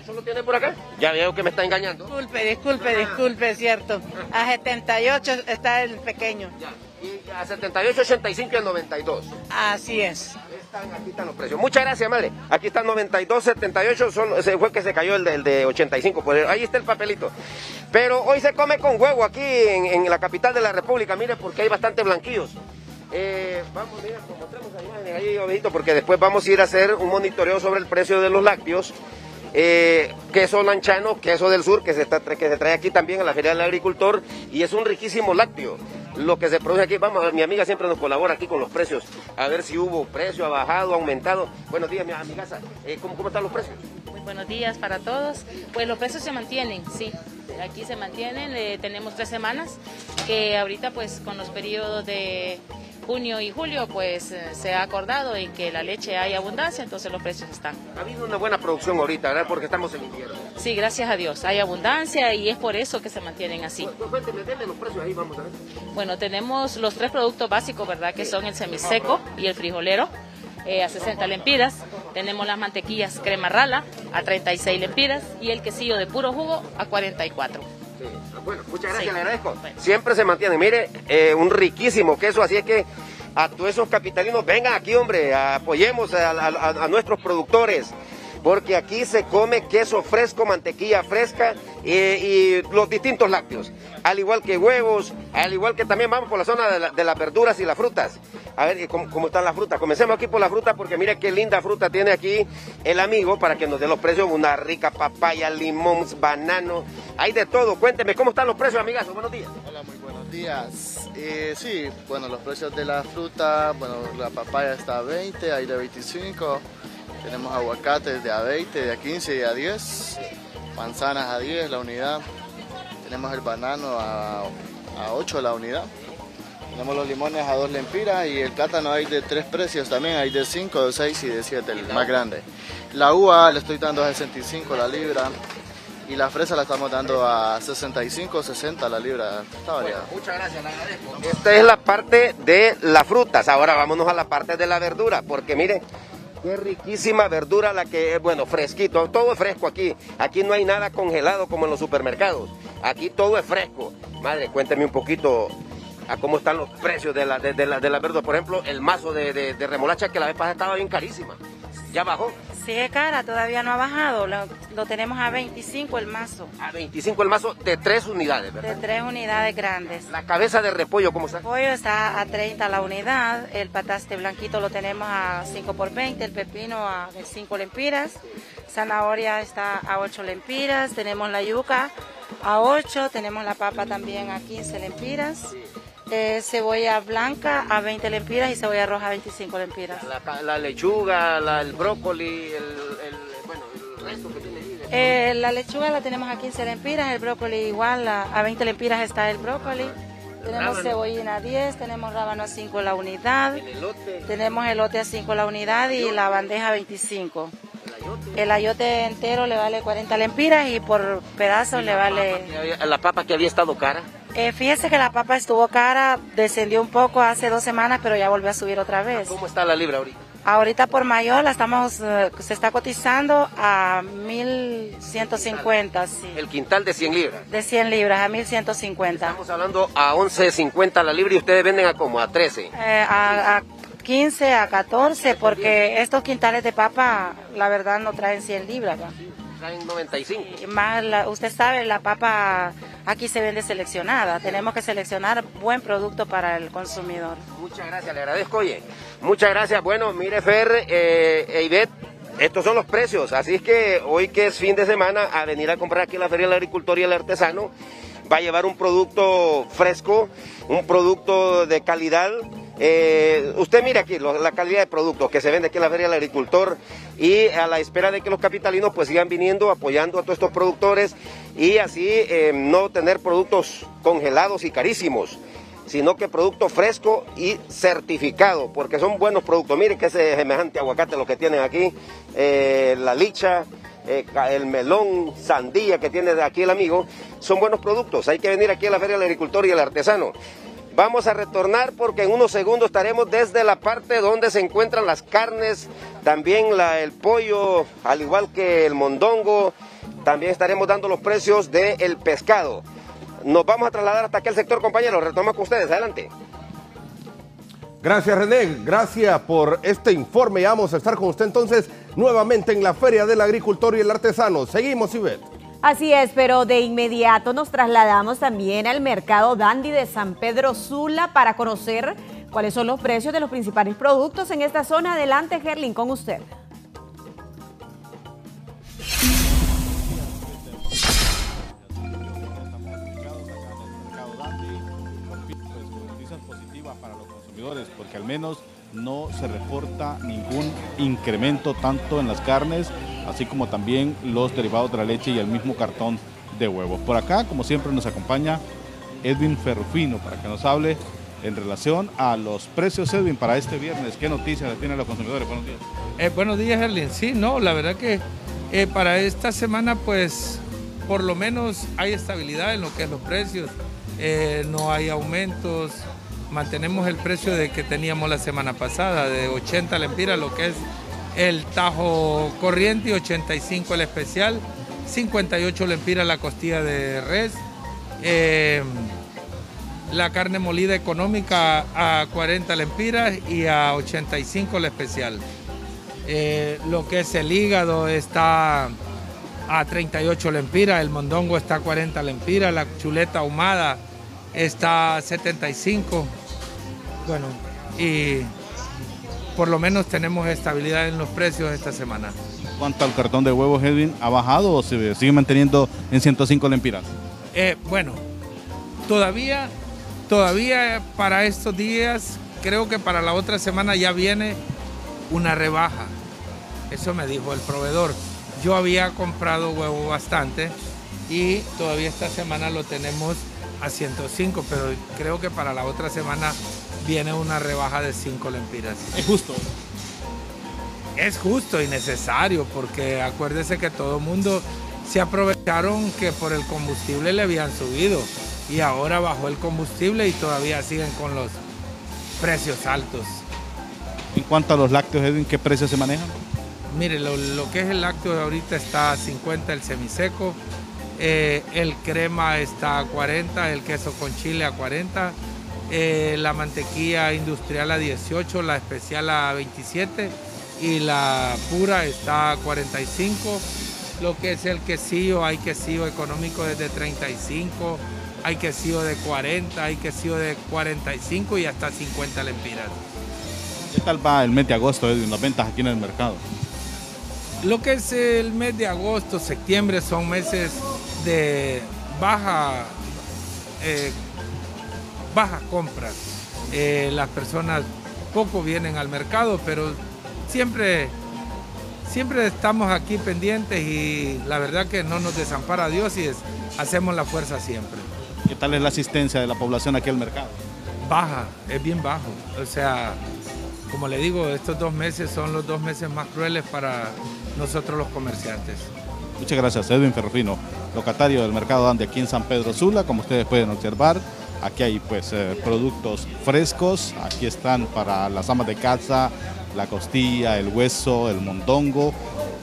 ¿Eso lo tiene por acá? Ya veo que me está engañando.
Disculpe, disculpe, disculpe, es cierto. A 78 está el pequeño.
Ya. Y a 78, 85 y el 92.
Así es.
aquí están los precios. Muchas gracias, madre. Aquí están 92, 78, son, fue que se cayó el de, de 85. Pues ahí está el papelito. Pero hoy se come con huevo aquí en, en la capital de la República, mire, porque hay bastante blanquillos. Eh, vamos, mira, mostramos la imagen ahí, porque después vamos a ir a hacer un monitoreo sobre el precio de los lácteos. Eh, queso lanchano, queso del sur, que se, que se trae aquí también a la Feria del Agricultor, y es un riquísimo lácteo. Lo que se produce aquí, vamos, mi amiga siempre nos colabora aquí con los precios, a ver si hubo precio, ha bajado, aumentado. Buenos días, mi amiga, eh, ¿cómo, ¿cómo están los precios?
Muy buenos días para todos. Pues los precios se mantienen, sí, aquí se mantienen, tenemos tres semanas, que ahorita pues con los periodos de junio y julio, pues eh, se ha acordado en que la leche hay abundancia, entonces los precios están.
Ha habido una buena producción ahorita, ¿verdad? Porque estamos en invierno.
Sí, gracias a Dios. Hay abundancia y es por eso que se mantienen así.
Pues, pues cuénteme, los precios ahí, vamos a ver.
Bueno, tenemos los tres productos básicos, ¿verdad? Que son el semiseco y el frijolero. Eh, a 60 lempiras. Tenemos las mantequillas crema rala a 36 lempiras y el quesillo de puro jugo a 44.
Bueno, muchas gracias, le agradezco. Siempre se mantiene. Mire, eh, un riquísimo queso, así es que a todos esos capitalinos, vengan aquí, hombre, apoyemos a nuestros productores porque aquí se come queso fresco, mantequilla fresca y, los distintos lácteos, al igual que huevos, al igual que también vamos por la zona de, las verduras y las frutas. A ver ¿cómo, están las frutas. Comencemos aquí por la fruta porque mire qué linda fruta tiene aquí el amigo para que nos dé los precios. Una rica papaya, limón, banano, hay de todo. Cuénteme, ¿cómo están los precios, amigas? Buenos días.
Hola, muy buenos días. Eh, sí, bueno, los precios de la fruta, bueno, la papaya está a 20, hay de 25. Tenemos aguacates de a 20, de a 15 y de a 10. Manzanas a 10 la unidad. Tenemos el banano a, 8 la unidad. Tenemos los limones a 2 lempiras y el plátano hay de 3 precios también. Hay de 5, de 6 y de 7, el más grande. La uva le estoy dando a 65 la libra y la fresa la estamos dando a 65, 60 la libra. Está variada.
muchas gracias, le agradezco. Esta es la parte de las frutas. Ahora vámonos a la parte de la verdura, porque mire, Qué riquísima verdura la que es, bueno, fresquito, todo es fresco aquí. Aquí no hay nada congelado como en los supermercados. Aquí todo es fresco. Madre, cuénteme un poquito a cómo están los precios de la, de, la, de verdura. Por ejemplo, el mazo de, de remolacha que la vez pasada estaba bien carísima. ¿Ya bajó?
Sigue cara, todavía no ha bajado. Lo, tenemos a 25 el mazo.
A 25 el mazo de tres unidades, ¿verdad?
De tres unidades grandes.
La cabeza de repollo, ¿cómo está? El
pollo está a 30 la unidad. El pataste blanquito lo tenemos a 5 por 20. El pepino a 5 lempiras. Zanahoria está a 8 lempiras. Tenemos la yuca a 8. Tenemos la papa también a 15 lempiras. Eh, cebolla blanca a 20 lempiras y cebolla roja a 25 lempiras.
La, lechuga, el brócoli, el, bueno, el resto que tiene
eh, la lechuga la tenemos a 15 lempiras, el brócoli igual, a, 20 lempiras está el brócoli. Tenemos cebollina a 10, tenemos rábano a 5 la unidad. Tenemos elote a 5 la unidad y la bandeja a 25. El ayote entero le vale 40 lempiras y por pedazos le vale...
¿La papa que había estado cara?
Eh, fíjese que la papa estuvo cara, descendió un poco hace dos semanas, pero ya volvió a subir otra vez.
¿Cómo está la libra ahorita?
Ahorita por mayor la estamos, eh, se está cotizando a 1150, sí.
El quintal de 100 libras.
De 100 libras a 1150.
Estamos hablando a 11.50 la libra y ustedes venden a como a 13.
Eh, a, 15, a 14, porque estos quintales de papa, la verdad, no traen 100 libras.
Traen 95.
más, usted sabe, la papa aquí se vende seleccionada. Tenemos que seleccionar buen producto para el consumidor.
Muchas gracias, le agradezco, oye. Muchas gracias. Bueno, mire, Fer, eh, estos son los precios. Así es que hoy que es fin de semana, a venir a comprar aquí en la Feria del Agricultor y el Artesano, va a llevar un producto fresco, un producto de calidad eh, usted mire aquí la calidad de productos que se vende aquí en la Feria del Agricultor y a la espera de que los capitalinos pues sigan viniendo apoyando a todos estos productores y así eh, no tener productos congelados y carísimos sino que producto fresco y certificado, porque son buenos productos. Mire que ese semejante aguacate lo que tienen aquí, eh, la licha, el melón, sandía que tiene aquí el amigo, son buenos productos. Hay que venir aquí a la Feria del Agricultor y el Artesano. Vamos a retornar porque en unos segundos estaremos desde la parte donde se encuentran las carnes, también el pollo, al igual que el mondongo. También estaremos dando los precios del pescado. Nos vamos a trasladar hasta aquel sector, compañeros. Retomamos con ustedes. Adelante.
Gracias René, gracias por este informe. vamos a estar con usted entonces nuevamente en la Feria del Agricultor y el Artesano. Seguimos, Ivette.
Así es, pero de inmediato nos trasladamos también al mercado Dandy de San Pedro Sula para conocer cuáles son los precios de los principales productos en esta zona. Adelante, Gerlin, con usted.
consumidores porque al menos no se reporta ningún incremento tanto en las carnes, así como también los derivados de la leche y el mismo cartón de huevos. Por acá, como siempre, nos acompaña Edwin Ferrufino para que nos hable en relación a los precios, Edwin, para este viernes. ¿Qué noticias le tienen los consumidores? Buenos días.
Eh, buenos días, Erlin. Sí, no, la verdad que eh, para esta semana, pues, por lo menos hay estabilidad en lo que es los precios. Eh, no hay aumentos, mantenemos el precio de que teníamos la semana pasada, de 80 lempiras, lo que es el tajo corriente y 85 el especial, 58 lempiras la costilla de res. Eh, la carne molida económica a 40 lempiras y a 85 la especial. Eh, lo que es el hígado está a 38 lempiras, el mondongo está a 40 lempiras, la chuleta ahumada está a 75. Bueno, y por lo menos tenemos estabilidad en los precios esta semana.
¿Cuánto al cartón de huevos, Edwin? ¿Ha bajado o se sigue manteniendo en 105 lempiras?
Eh, bueno, todavía, todavía para estos días, creo que para la otra semana ya viene una rebaja. Eso me dijo el proveedor. Yo había comprado huevo bastante y todavía esta semana lo tenemos a 105, pero creo que para la otra semana viene una rebaja de 5 lempiras.
¿Es justo?
Es justo y necesario porque acuérdese que todo el mundo se aprovecharon que por el combustible le habían subido y ahora bajó el combustible y todavía siguen con los precios altos.
En cuanto a los lácteos, ¿en qué precios se manejan?
Mire, lo, que es el lácteo ahorita está a 50 el semiseco, eh, el crema está a 40, el queso con chile a 40, eh, la mantequilla industrial a 18, la especial a 27 y la pura está a 45 lo que es el quesillo, hay quesillo económico desde 35, hay quesillo de 40, hay quesillo de 45 y hasta 50 lempiras.
¿Qué tal va el mes de agosto de las ventas aquí en el mercado?
Lo que es el mes de agosto, septiembre son meses de baja, eh, bajas compras. Eh, las personas poco vienen al mercado, pero siempre siempre estamos aquí pendientes y la verdad que no nos desampara Dios y hacemos la fuerza siempre.
¿Qué tal es la asistencia de la población aquí al mercado?
Baja, es bien bajo. O sea, como le digo, estos dos meses son los dos meses más crueles para nosotros los comerciantes.
Muchas gracias, Edwin Ferrofino, locatario del mercado Ande aquí en San Pedro Sula. Como ustedes pueden observar, aquí hay pues eh, productos frescos, aquí están para las amas de casa, la costilla, el hueso, el mondongo,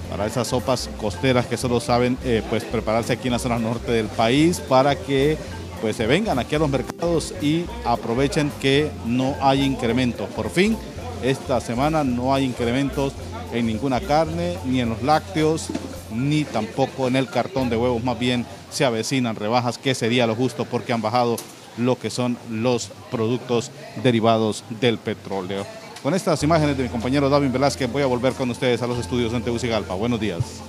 para esas sopas costeras que solo saben eh, pues prepararse aquí en la zona norte del país para que pues se vengan aquí a los mercados y aprovechen que no hay incrementos. Por fin, esta semana no hay incrementos en ninguna carne, ni en los lácteos, ni tampoco en el cartón de huevos, más bien se avecinan rebajas, que sería lo justo porque han bajado lo que son los productos derivados del petróleo. Con estas imágenes de mi compañero David Velázquez voy a volver con ustedes a los estudios en Tegucigalpa. Buenos días.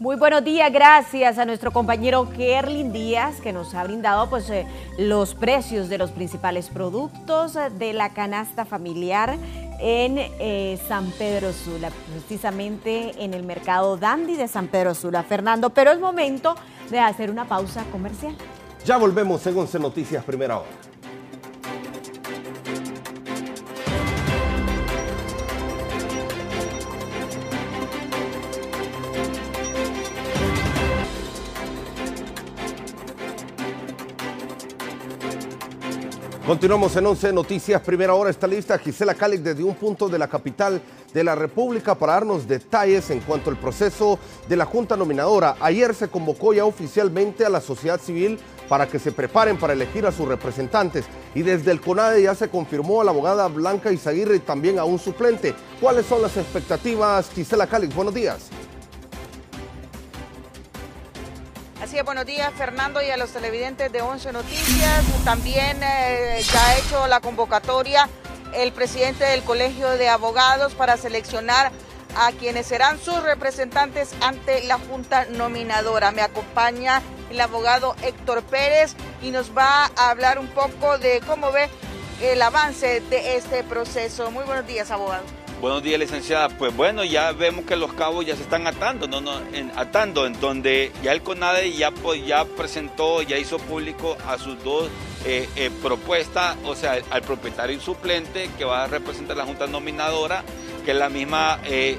Muy buenos días, gracias a nuestro compañero Kerlin Díaz que nos ha brindado pues, eh, los precios de los principales productos eh, de la canasta familiar en eh, San Pedro Sula, precisamente en el mercado Dandy de San Pedro Sula. Fernando, pero es momento de hacer una pausa comercial.
Ya volvemos en 11 Noticias Primera Hora. Continuamos en 11 Noticias. Primera hora está lista Gisela Cáliz desde un punto de la capital de la República para darnos detalles en cuanto al proceso de la Junta Nominadora. Ayer se convocó ya oficialmente a la sociedad civil para que se preparen para elegir a sus representantes. Y desde el CONADE ya se confirmó a la abogada Blanca Izaguirre y también a un suplente. ¿Cuáles son las expectativas? Gisela Cáliz, buenos días.
Así es, buenos días Fernando y a los televidentes de Once Noticias. También eh, ya ha hecho la convocatoria el presidente del Colegio de Abogados para seleccionar a quienes serán sus representantes ante la Junta Nominadora. Me acompaña el abogado Héctor Pérez y nos va a hablar un poco de cómo ve el avance de este proceso. Muy buenos días, abogado.
Buenos días, licenciada. Pues bueno, ya vemos que los cabos ya se están atando, no, no, atando, en donde ya el CONADE ya, pues, ya presentó, ya hizo público a sus dos eh, eh, propuestas, o sea, al propietario y suplente que va a representar la Junta Nominadora, que es la misma, eh,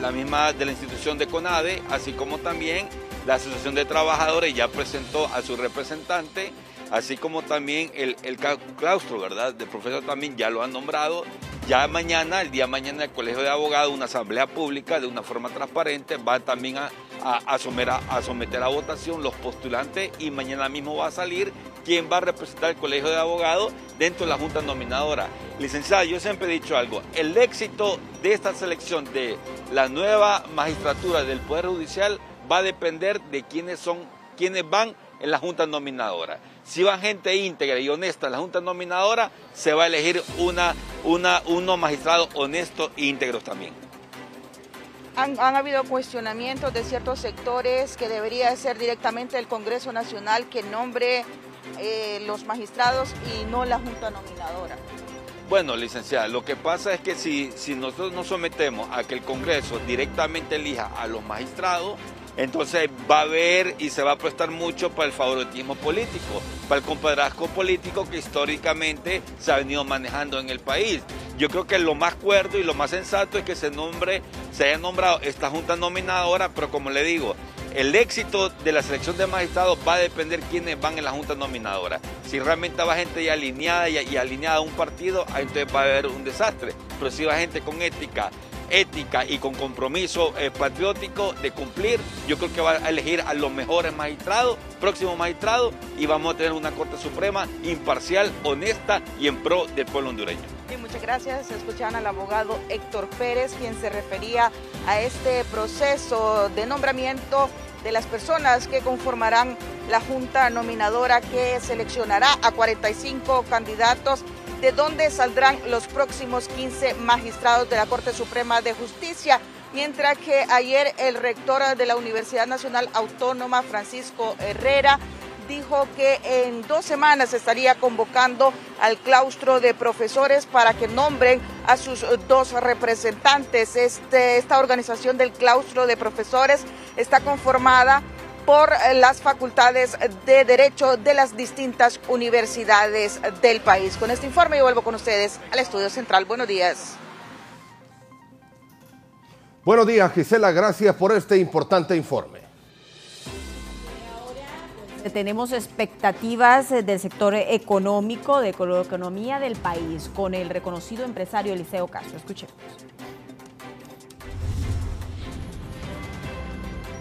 la misma de la institución de CONADE, así como también la Asociación de Trabajadores ya presentó a su representante así como también el, claustro, ¿verdad? De profesor también ya lo han nombrado. Ya mañana, el día mañana, el Colegio de Abogados, una asamblea pública de una forma transparente, va también a, a, someter, a, someter a votación los postulantes y mañana mismo va a salir quién va a representar el Colegio de Abogados dentro de la Junta Nominadora. Licenciada, yo siempre he dicho algo, el éxito de esta selección de la nueva magistratura del Poder Judicial va a depender de quiénes son, quiénes van en la Junta Nominadora. Si van gente íntegra y honesta en la Junta Nominadora, se va a elegir una, una, unos magistrados honestos e íntegros también.
Han, habido cuestionamientos de ciertos sectores que debería ser directamente el Congreso Nacional que nombre eh, los magistrados y no la Junta Nominadora.
Bueno, licenciada, lo que pasa es que si, si nosotros nos sometemos a que el Congreso directamente elija a los magistrados, entonces va a haber y se va a prestar mucho para el favoritismo político, para el compadrazgo político que históricamente se ha venido manejando en el país. Yo creo que lo más cuerdo y lo más sensato es que se nombre, se haya nombrado esta junta nominadora, pero como le digo, el éxito de la selección de magistrados va a depender quiénes van en la junta nominadora. Si realmente va gente ya alineada y, alineada a un partido, entonces va a haber un desastre. Pero si va gente con ética, ética y con compromiso eh, patriótico de cumplir, yo creo que va a elegir a los mejores magistrados, próximos magistrados, y vamos a tener una Corte Suprema imparcial, honesta y en pro del pueblo hondureño.
muchas gracias. Escuchaban al abogado Héctor Pérez, quien se refería a este proceso de nombramiento de las personas que conformarán la junta nominadora que seleccionará a 45 candidatos de donde saldrán los próximos 15 magistrados de la Corte Suprema de Justicia, mientras que ayer el rector de la Universidad Nacional Autónoma, Francisco Herrera, dijo que en dos semanas estaría convocando al claustro de profesores para que nombren a sus dos representantes. Este, esta organización del claustro de profesores está conformada por las facultades de Derecho de las distintas universidades del país. Con este informe yo vuelvo con ustedes al Estudio Central. Buenos días.
Buenos días, Gisela. Gracias por este importante informe.
Tenemos expectativas del sector económico, de la economía del país, con el reconocido empresario Eliseo Castro. Escuchemos.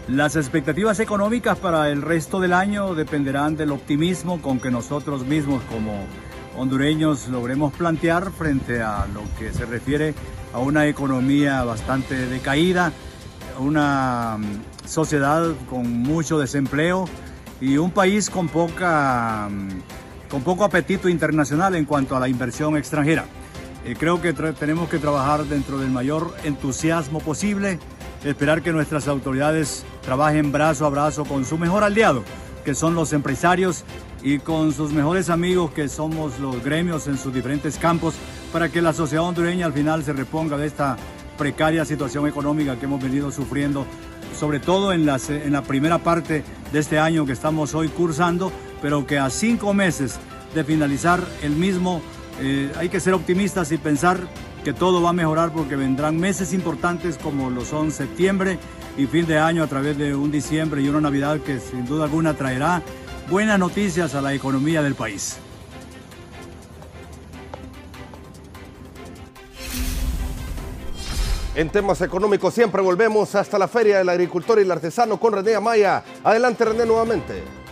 Las expectativas económicas para el resto del año dependerán del optimismo con que nosotros mismos como hondureños logremos plantear frente a lo que se refiere a una economía bastante decaída, una mm, sociedad con mucho desempleo y un país con, poca, mm, con poco apetito internacional en cuanto a la inversión extranjera. Eh, creo que tenemos que trabajar dentro del mayor entusiasmo posible esperar que nuestras autoridades trabajen brazo a brazo con su mejor aliado, que son los empresarios, y con sus mejores amigos, que somos los gremios en sus diferentes campos, para que la sociedad hondureña al final se reponga de esta precaria situación económica que hemos venido sufriendo, sobre todo en, en la primera parte de este año que estamos hoy cursando, pero que a cinco meses de finalizar el mismo eh, hay que ser optimistas y pensar que todo va a mejorar porque vendrán meses importantes como lo son septiembre y fin de año a través de un diciembre y una Navidad que sin duda alguna traerá buenas noticias a la economía del país.
En temas económicos siempre volvemos hasta la Feria del Agricultor y el Artesano con René Amaya. Adelante René nuevamente.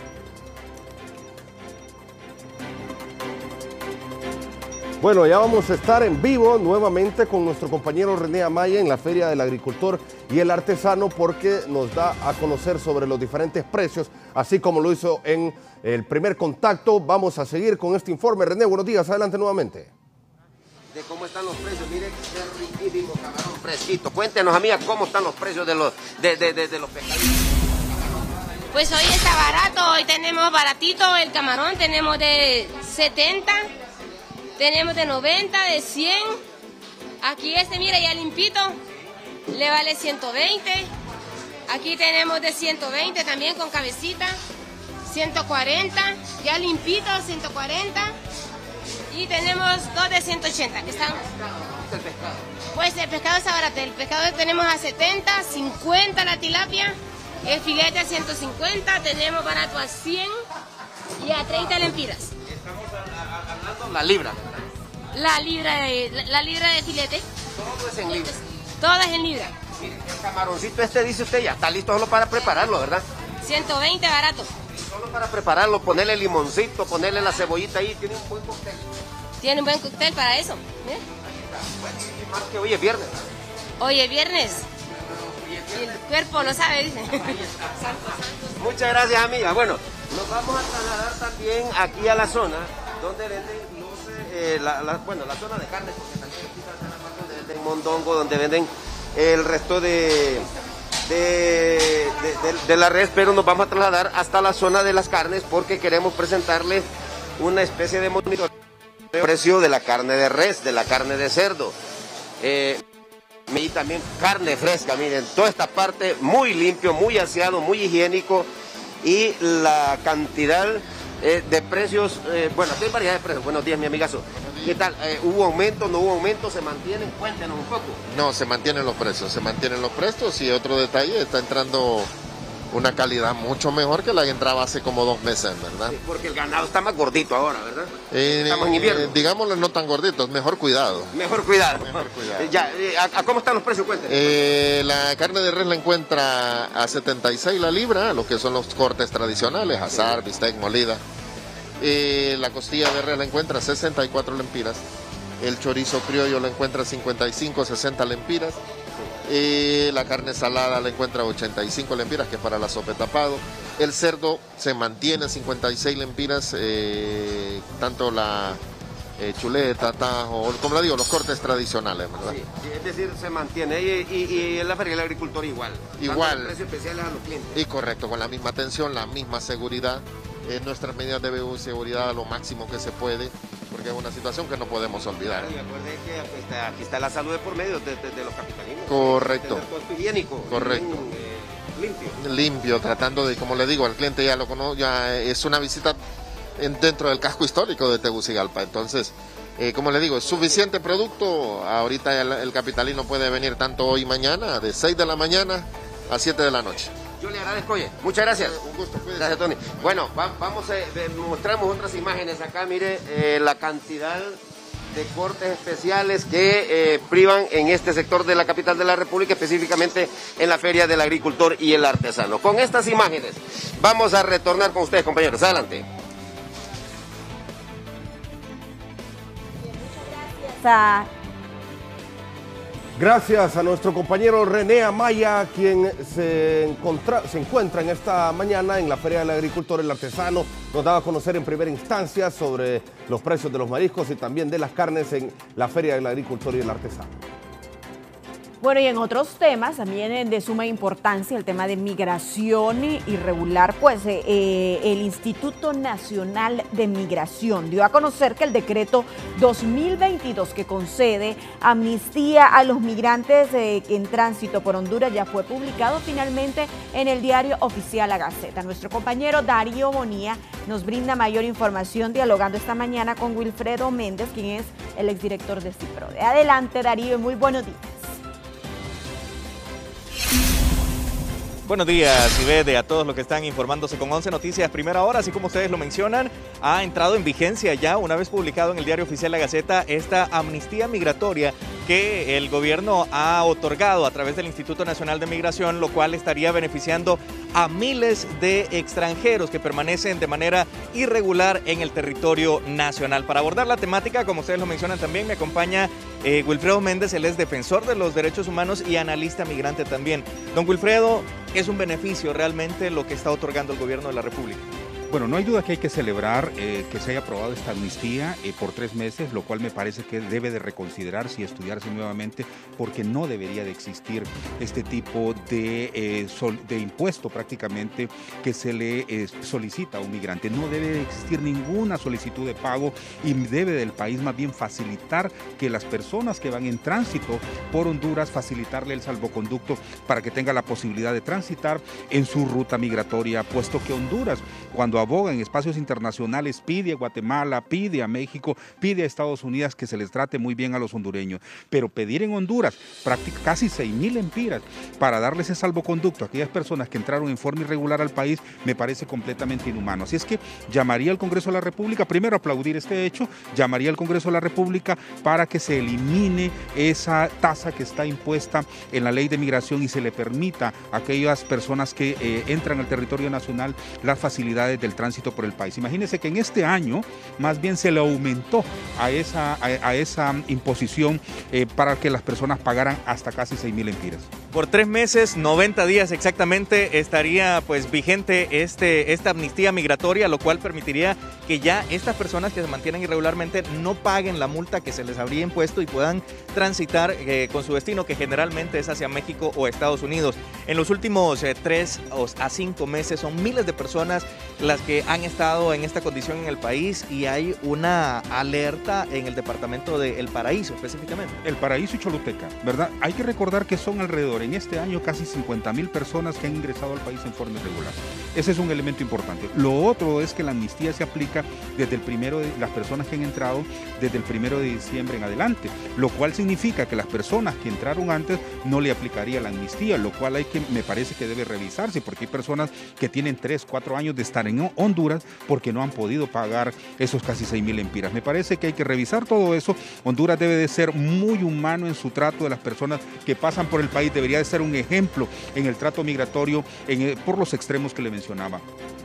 Bueno, ya vamos a estar en vivo nuevamente con nuestro compañero René Amaya en la Feria del Agricultor y el Artesano porque nos da a conocer sobre los diferentes precios, así como lo hizo en el primer contacto. Vamos a seguir con este informe. René, buenos días, adelante nuevamente.
De cómo están los precios, mire qué riquísimo camarón fresquito. Cuéntenos, amiga, cómo están los precios de los, de, de, de, de los pescaditos.
Pues hoy está barato, hoy tenemos baratito el camarón, tenemos de 70 tenemos de 90, de 100. Aquí este, mira, ya limpito. Le vale 120. Aquí tenemos de 120 también con cabecita. 140. Ya limpito, 140. Y tenemos dos de 180 que están... Pues el pescado está barato. El pescado tenemos a 70, 50 la tilapia. El filete a 150. Tenemos barato a 100 y a 30 lempiras
la libra.
La libra de, la, libra de filete.
Todo es en libra.
Todo es en libra.
el camaroncito este dice usted ya está listo solo para prepararlo, ¿verdad?
120 barato.
Solo para prepararlo, ponerle limoncito, ponerle la cebollita ahí, tiene un buen cóctel.
Tiene un buen cóctel para eso. ¿eh?
Bueno, que hoy es viernes.
Hoy es viernes. El cuerpo lo sabe, dice.
Muchas gracias, amiga. Bueno, nos vamos a trasladar también aquí a la zona donde venden los, eh, la, bueno, la zona de carne, porque también está la parte donde venden mondongo, donde venden el resto de, de, de- de- de la res, pero nos vamos a trasladar hasta la zona de las carnes porque queremos presentarle una especie de monitoreo del precio de la carne de res, de la carne de cerdo. Eh, y también carne fresca, miren, toda esta parte muy limpio, muy aseado, muy higiénico y la cantidad eh, de precios, eh, bueno, aquí hay variedad de precios. Buenos días, mi amigazo. ¿Qué tal? Eh, ¿Hubo aumento, no hubo aumento? ¿Se mantienen? Cuéntenos un poco.
No, se mantienen los precios, se mantienen los precios y otro detalle, está entrando una calidad mucho mejor que la que entraba hace como dos meses, ¿verdad?
Porque el ganado está más gordito ahora, ¿verdad?
Eh,
Estamos en invierno.
eh, digámoslo, no tan gorditos, mejor cuidado.
Mejor cuidado.
Mejor cuidado.
Eh, ya, ¿a, a cómo están los precios? Cuéntenos.
Eh, la carne de res la encuentra a 76 la libra, lo que son los cortes tradicionales, azar, bistec, molida. Eh, la costilla de res la encuentra a 64 lempiras. El chorizo criollo la encuentra a 55, 60 lempiras. Eh, la carne salada la encuentra a 85 lempiras, que es para la sopa tapado. El cerdo se mantiene a 56 lempiras, eh, tanto la eh, chuleta, tajo, como le digo, los cortes tradicionales, ¿verdad?
Sí, es decir, se mantiene. Y, y- y la feria del agricultor igual.
Igual.
Dando Precios especiales a los clientes.
Y correcto, con la misma atención, la misma seguridad. Eh, nuestras medidas de seguridad a lo máximo que se puede, porque es una situación que no podemos olvidar.
Y que aquí está, aquí está la salud de por medio de, de- de los capitalinos.
Correcto.
Higiénico.
Correcto.
bien, eh, limpio.
Limpio, tratando de, como le digo, al cliente ya lo conoce, ya es una visita en- dentro del casco histórico de Tegucigalpa. Entonces, eh, como le digo, es suficiente producto. Ahorita el, el capitalino puede venir tanto hoy y mañana, de 6 de la mañana a 7 de la noche.
Yo le agradezco, oye. Muchas gracias. Un gusto, Gracias, Tony. Bueno, va- vamos a, eh, mostramos otras imágenes acá. Mire eh, la cantidad de cortes especiales que eh, privan en este sector de la capital de la República, específicamente en la Feria del Agricultor y el Artesano. Con estas imágenes vamos a retornar con ustedes, compañeros. Adelante.
Sa-
Gracias a nuestro compañero René Amaya, quien se, se encuentra en esta mañana en la Feria del Agricultor, el artesano. Nos daba a conocer en primera instancia sobre los precios de los mariscos y también de las carnes en la Feria del Agricultor y el artesano.
Bueno, y en otros temas, también eh, de suma importancia, el tema de migración irregular, pues eh, eh, el Instituto Nacional de Migración dio a conocer que el decreto 2022 que concede amnistía a los migrantes en tránsito por Honduras ya fue publicado finalmente en el diario oficial La Gaceta. Nuestro compañero Darío Bonía nos brinda mayor información dialogando esta mañana con Wilfredo Méndez, quien es el exdirector de CIPRODE. Adelante Darío muy buenos días.
Buenos días, Ivede, a todos los que están informándose con 11 Noticias Primera Hora. Así como ustedes lo mencionan, ha entrado en vigencia ya, una vez publicado en el diario oficial La Gaceta, esta amnistía migratoria que el gobierno ha otorgado a través del Instituto Nacional de Migración, lo cual estaría beneficiando a miles de extranjeros que permanecen de manera irregular en el territorio nacional. Para abordar la temática, como ustedes lo mencionan también, me acompaña eh, Wilfredo Méndez, él es defensor de los derechos humanos y analista migrante también. Don Wilfredo, es un beneficio realmente lo que está otorgando el gobierno de la República.
Bueno, no hay duda que hay que celebrar eh, que se haya aprobado esta amnistía eh, por tres meses, lo cual me parece que debe de reconsiderarse y estudiarse nuevamente porque no debería de existir este tipo de, eh, de impuesto prácticamente que se le solicita a un migrante. No debe de existir ninguna solicitud de pago y debe del país más bien facilitar que las personas que van en tránsito por Honduras, facilitarle el salvoconducto para que tenga la posibilidad de transitar en su ruta migratoria, puesto que Honduras, cuando aboga en espacios internacionales, pide a Guatemala, pide a México, pide a Estados Unidos que se les trate muy bien a los hondureños. Pero pedir en Honduras casi 6 mil empiras para darles ese salvoconducto a aquellas personas que entraron en forma irregular al país me parece completamente inhumano. Así es que llamaría al Congreso de la República, primero aplaudir este hecho, llamaría al Congreso de la República para que se elimine esa tasa que está impuesta en la ley de migración y se le permita a aquellas personas que eh, entran al territorio nacional las facilidades del tránsito por el país. Imagínense que en este año más bien se le aumentó a esa, a, esa imposición eh, para que las personas pagaran hasta casi 6 mil empiras.
Por tres meses, 90 días exactamente, estaría pues vigente este, esta amnistía migratoria, lo cual permitiría que ya estas personas que se mantienen irregularmente no paguen la multa que se les habría impuesto y puedan transitar eh, con su destino, que generalmente es hacia México o Estados Unidos. En los últimos eh, tres a cinco meses son miles de personas las que han estado en esta condición en el país y hay una alerta en el departamento de El Paraíso específicamente.
El Paraíso y Choluteca, ¿verdad? Hay que recordar que son alrededor en este año casi 50 mil personas que han ingresado al país en forma irregular. Ese es un elemento importante. Lo otro es que la amnistía se aplica desde el primero de las personas que han entrado desde el primero de diciembre en adelante, lo cual significa que las personas que entraron antes no le aplicaría la amnistía, lo cual hay que, me parece que debe revisarse, porque hay personas que tienen 3, 4 años de estar en Honduras porque no han podido pagar esos casi 6 mil empiras. Me parece que hay que revisar todo eso. Honduras debe de ser muy humano en su trato de las personas que pasan por el país, debería de ser un ejemplo en el trato migratorio eh, por los extremos que le mencionaba.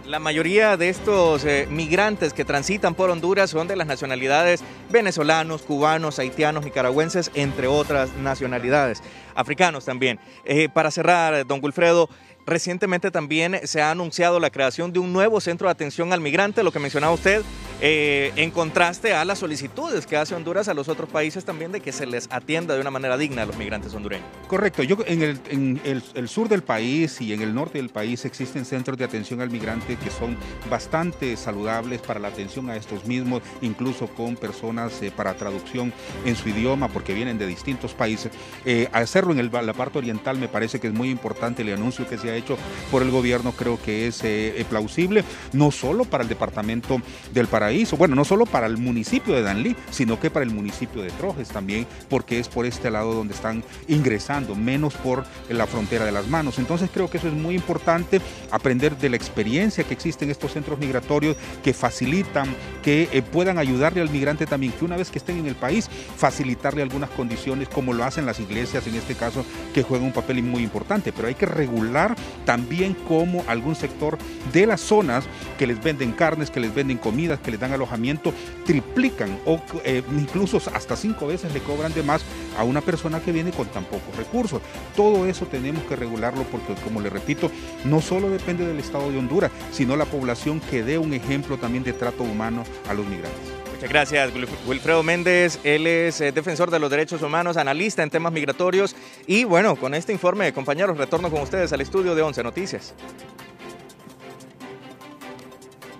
La mayoría de estos eh, migrantes que transitan por Honduras son de las nacionalidades venezolanos, cubanos, haitianos, nicaragüenses, entre otras nacionalidades, africanos también. Eh, para cerrar, don Wilfredo, Recientemente también se ha anunciado la creación de un nuevo centro de atención al migrante, lo que mencionaba usted, eh, en contraste a las solicitudes que hace Honduras a los otros países también de que se les atienda de una manera digna a los migrantes hondureños.
Correcto, yo en, el, sur del país y en el norte del país existen centros de atención al migrante que son bastante saludables para la atención a estos mismos, incluso con personas eh, para traducción en su idioma porque vienen de distintos países. Eh, hacerlo en la parte oriental me parece que es muy importante el anuncio que se ha hecho por el gobierno creo que es eh, plausible, no solo para el departamento del Paraíso, bueno, no solo para el municipio de Danlí, sino que para el municipio de Trojes también, porque es por este lado donde están ingresando, menos por la frontera de las manos. Entonces creo que eso es muy importante, aprender de la experiencia que existe en estos centros migratorios que facilitan, que eh, puedan ayudarle al migrante también, que una vez que estén en el país, facilitarle algunas condiciones como lo hacen las iglesias en este caso, que juegan un papel muy importante, pero hay que regular también como algún sector de las zonas que les venden carnes, que les venden comidas, que les dan alojamiento, triplican o eh, incluso hasta cinco veces le cobran de más a una persona que viene con tan pocos recursos. Todo eso tenemos que regularlo porque, como le repito, no solo depende del Estado de Honduras, sino la población que dé un ejemplo también de trato humano a los migrantes.
Muchas gracias, Wilfredo Méndez. Él es eh, defensor de los derechos humanos, analista en temas migratorios. Y bueno, con este informe, compañeros, retorno con ustedes al estudio de Once Noticias.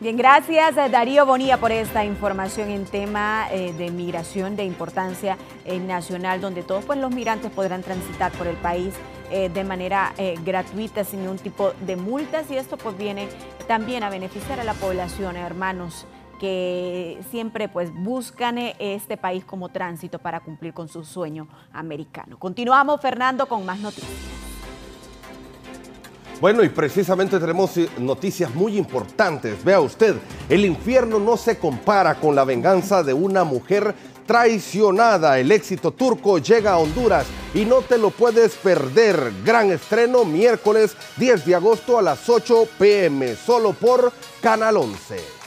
Bien, gracias eh, Darío Bonilla por esta información en tema eh, de migración de importancia nacional, donde todos pues, los migrantes podrán transitar por el país de manera gratuita, sin ningún tipo de multas, y esto pues viene también a beneficiar a la población, hermanos que siempre pues buscan este país como tránsito para cumplir con su sueño americano. Continuamos, Fernando, con más noticias.
Bueno, y precisamente tenemos eh, noticias muy importantes. Vea usted, el infierno no se compara con la venganza de una mujer traicionada. El éxito turco llega a Honduras y no te lo puedes perder. Gran estreno miércoles 10 de agosto a las 8 pm, solo por Canal 11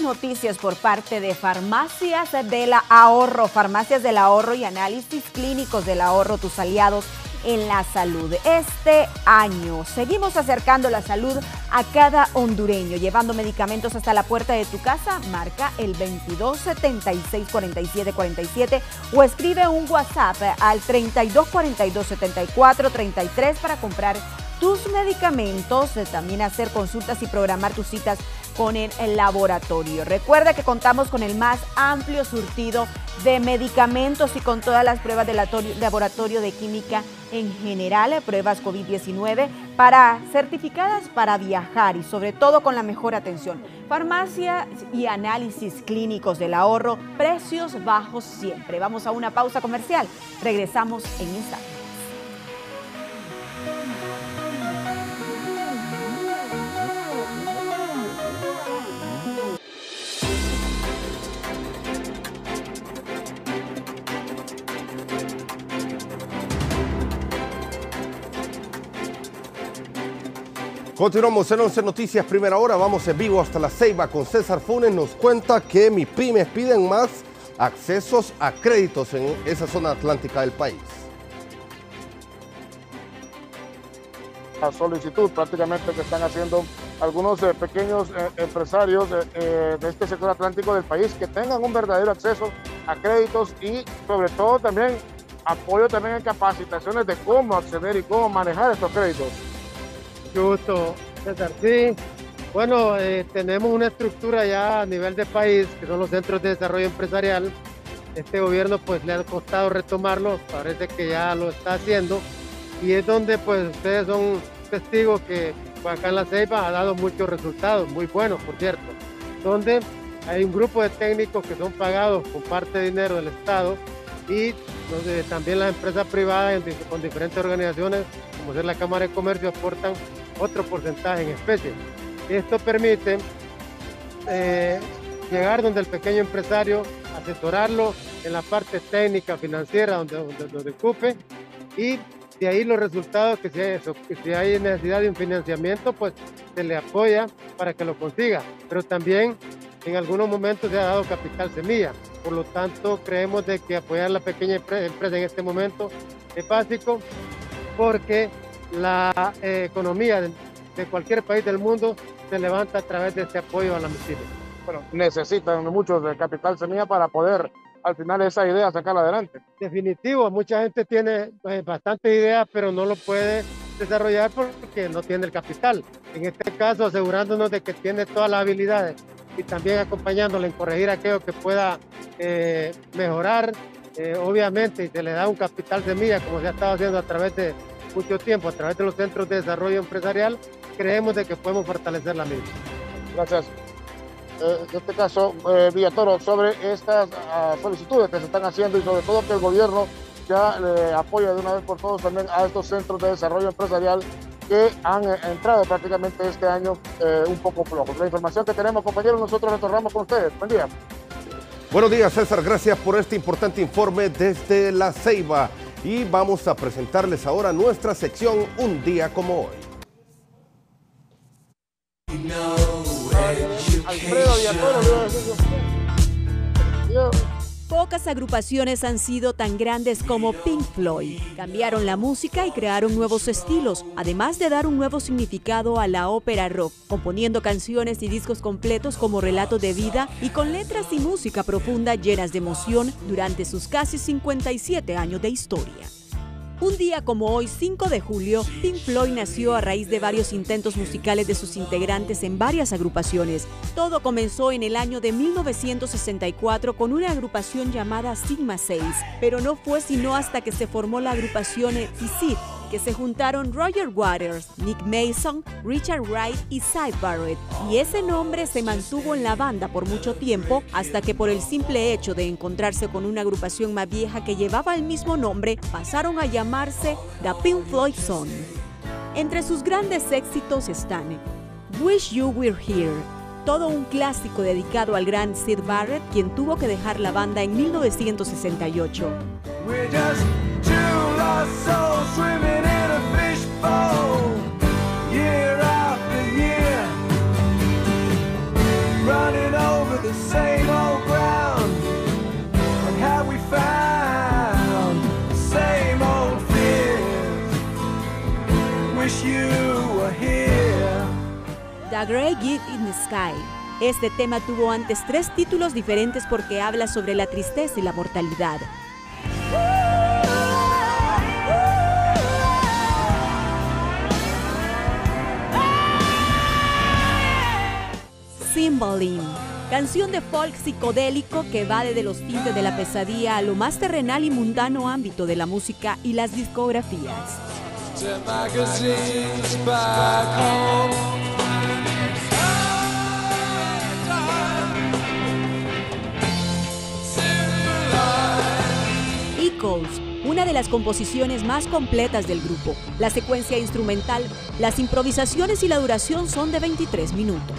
noticias por parte de Farmacias del Ahorro, Farmacias del Ahorro y Análisis Clínicos del Ahorro, tus aliados en la salud. Este año seguimos acercando la salud a cada hondureño, llevando medicamentos hasta la puerta de tu casa. Marca el 22764747 o escribe un WhatsApp al 32427433 para comprar tus medicamentos, también hacer consultas y programar tus citas con el laboratorio. Recuerda que contamos con el más amplio surtido de medicamentos y con todas las pruebas del laboratorio de química en general, pruebas COVID-19 para certificadas para viajar y sobre todo con la mejor atención. Farmacia y análisis clínicos del ahorro, precios bajos siempre. Vamos a una pausa comercial. Regresamos en instantes.
Continuamos en 11 Noticias, primera hora, vamos en vivo hasta la Ceiba con César Funes. Nos cuenta que mis pymes piden más accesos a créditos en esa zona atlántica del país.
La solicitud prácticamente que están haciendo algunos eh, pequeños eh, empresarios eh, de este sector atlántico del país que tengan un verdadero acceso a créditos y sobre todo también apoyo también en capacitaciones de cómo acceder y cómo manejar estos créditos.
Gusto, César. Sí, bueno, eh, tenemos una estructura ya a nivel de país, que son los centros de desarrollo empresarial. Este gobierno pues le ha costado retomarlo, parece que ya lo está haciendo. Y es donde pues ustedes son testigos que acá en La Ceiba ha dado muchos resultados, muy buenos por cierto, donde hay un grupo de técnicos que son pagados con parte de dinero del Estado y donde también las empresas privadas con diferentes organizaciones, como ser la Cámara de Comercio, aportan otro porcentaje en especie. Esto permite eh, llegar donde el pequeño empresario, asesorarlo en la parte técnica, financiera, donde, donde, ocupe, y de ahí los resultados que si, si hay necesidad de un financiamiento, pues se le apoya para que lo consiga. Pero también en algunos momentos se ha dado capital semilla. Por lo tanto, creemos de que apoyar a la pequeña empresa en este momento es básico porque la eh, economía de, cualquier país del mundo se levanta a través de este apoyo a la MIPYME.
Bueno, necesitan mucho de capital semilla para poder al final esa idea sacarla adelante.
Definitivo, mucha gente tiene eh, bastantes ideas, pero no lo puede desarrollar porque no tiene el capital. En este caso, asegurándonos de que tiene todas las habilidades y también acompañándole en corregir aquello que pueda eh, mejorar, obviamente, y se le da un capital semilla, como se ha estado haciendo a través de mucho tiempo a través de los centros de desarrollo empresarial, creemos de que podemos fortalecer la misma.
Gracias. Eh, en este caso, eh, Villatoro, sobre estas ah, solicitudes que se están haciendo y sobre todo que el gobierno ya le apoya de una vez por todos también a estos centros de desarrollo empresarial que han eh, entrado prácticamente este año eh, un poco flojos. La información que tenemos, compañeros, nosotros retornamos con ustedes. Buen día.
Buenos días, César. Gracias por este importante informe desde La Ceiba y vamos a presentarles ahora nuestra sección Un día como hoy.
Pocas agrupaciones han sido tan grandes como Pink Floyd. Cambiaron la música y crearon nuevos estilos, además de dar un nuevo significado a la ópera rock, componiendo canciones y discos completos como relato de vida y con letras y música profunda llenas de emoción durante sus casi 57 años de historia. Un día como hoy, 5 de julio, Pink Floyd nació a raíz de varios intentos musicales de sus integrantes en varias agrupaciones. Todo comenzó en el año de 1964 con una agrupación llamada Sigma 6, pero no fue sino hasta que se formó la agrupación Sid que se juntaron Roger Waters, Nick Mason, Richard Wright y Cy Barrett. Y ese nombre se mantuvo en la banda por mucho tiempo hasta que por el simple hecho de encontrarse con una agrupación más vieja que llevaba el mismo nombre, pasaron a llamarse The Pink Floyd Son. Entre sus grandes éxitos están Wish You Were Here, todo un clásico dedicado al gran Sid Barrett, quien tuvo que dejar la banda en 1968. The Great Gift in the Sky. Este tema tuvo antes tres títulos diferentes porque habla sobre la tristeza y la mortalidad.
Timbaline, canción de folk psicodélico que va desde los tintes de la pesadilla a lo más terrenal y mundano ámbito de la música y las discografías. Equals, una de las composiciones más completas del grupo. La secuencia instrumental, las improvisaciones y la duración son de 23 minutos.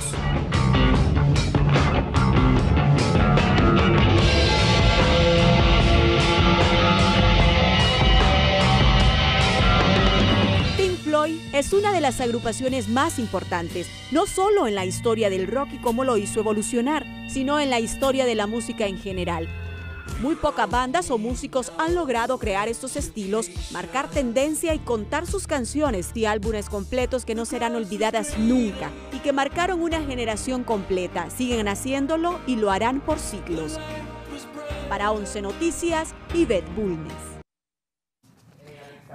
Pink Floyd es una de las agrupaciones más importantes, no solo en la historia del rock y cómo lo hizo evolucionar, sino en la historia de la música en general. Muy pocas bandas o músicos han logrado crear estos estilos, marcar tendencia y contar sus canciones y álbumes completos que no serán olvidadas nunca y que marcaron una generación completa. Siguen haciéndolo y lo harán por siglos. Para 11 Noticias, Yvette Bulnes.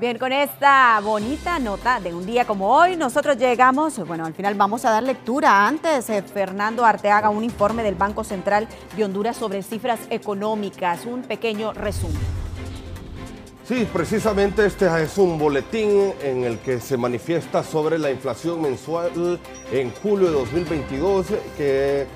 Bien, con esta bonita nota de un día como hoy, nosotros llegamos, bueno, al final vamos a dar lectura. Antes, eh, Fernando Arteaga, un informe del Banco Central de Honduras sobre cifras económicas, un pequeño resumen.
Sí, precisamente este es un boletín en el que se manifiesta sobre la inflación mensual en julio de 2022 que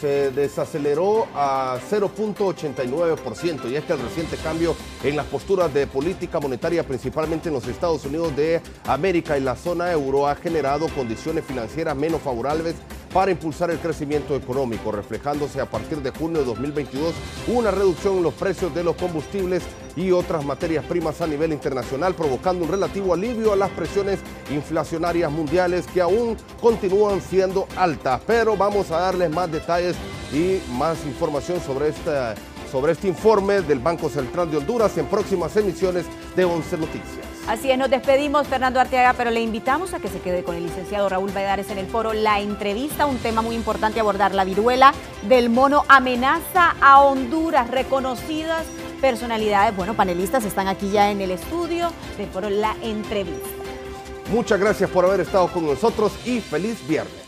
se desaceleró a 0.89% y es que el reciente cambio en las posturas de política monetaria, principalmente en los Estados Unidos de América y la zona euro, ha generado condiciones financieras menos favorables para impulsar el crecimiento económico, reflejándose a partir de junio de 2022 una reducción en los precios de los combustibles y otras materias primas a nivel internacional, provocando un relativo alivio a las presiones inflacionarias mundiales que aún continúan siendo altas. Pero vamos a darles más detalles y más información sobre esta sobre este informe del Banco Central de Honduras en próximas emisiones de 11 Noticias.
Así es, nos despedimos, Fernando Arteaga, pero le invitamos a que se quede con el licenciado Raúl Valladares en el foro La Entrevista, un tema muy importante abordar, la viruela del mono amenaza a Honduras, reconocidas personalidades, bueno, panelistas están aquí ya en el estudio del foro La Entrevista.
Muchas gracias por haber estado con nosotros y feliz viernes.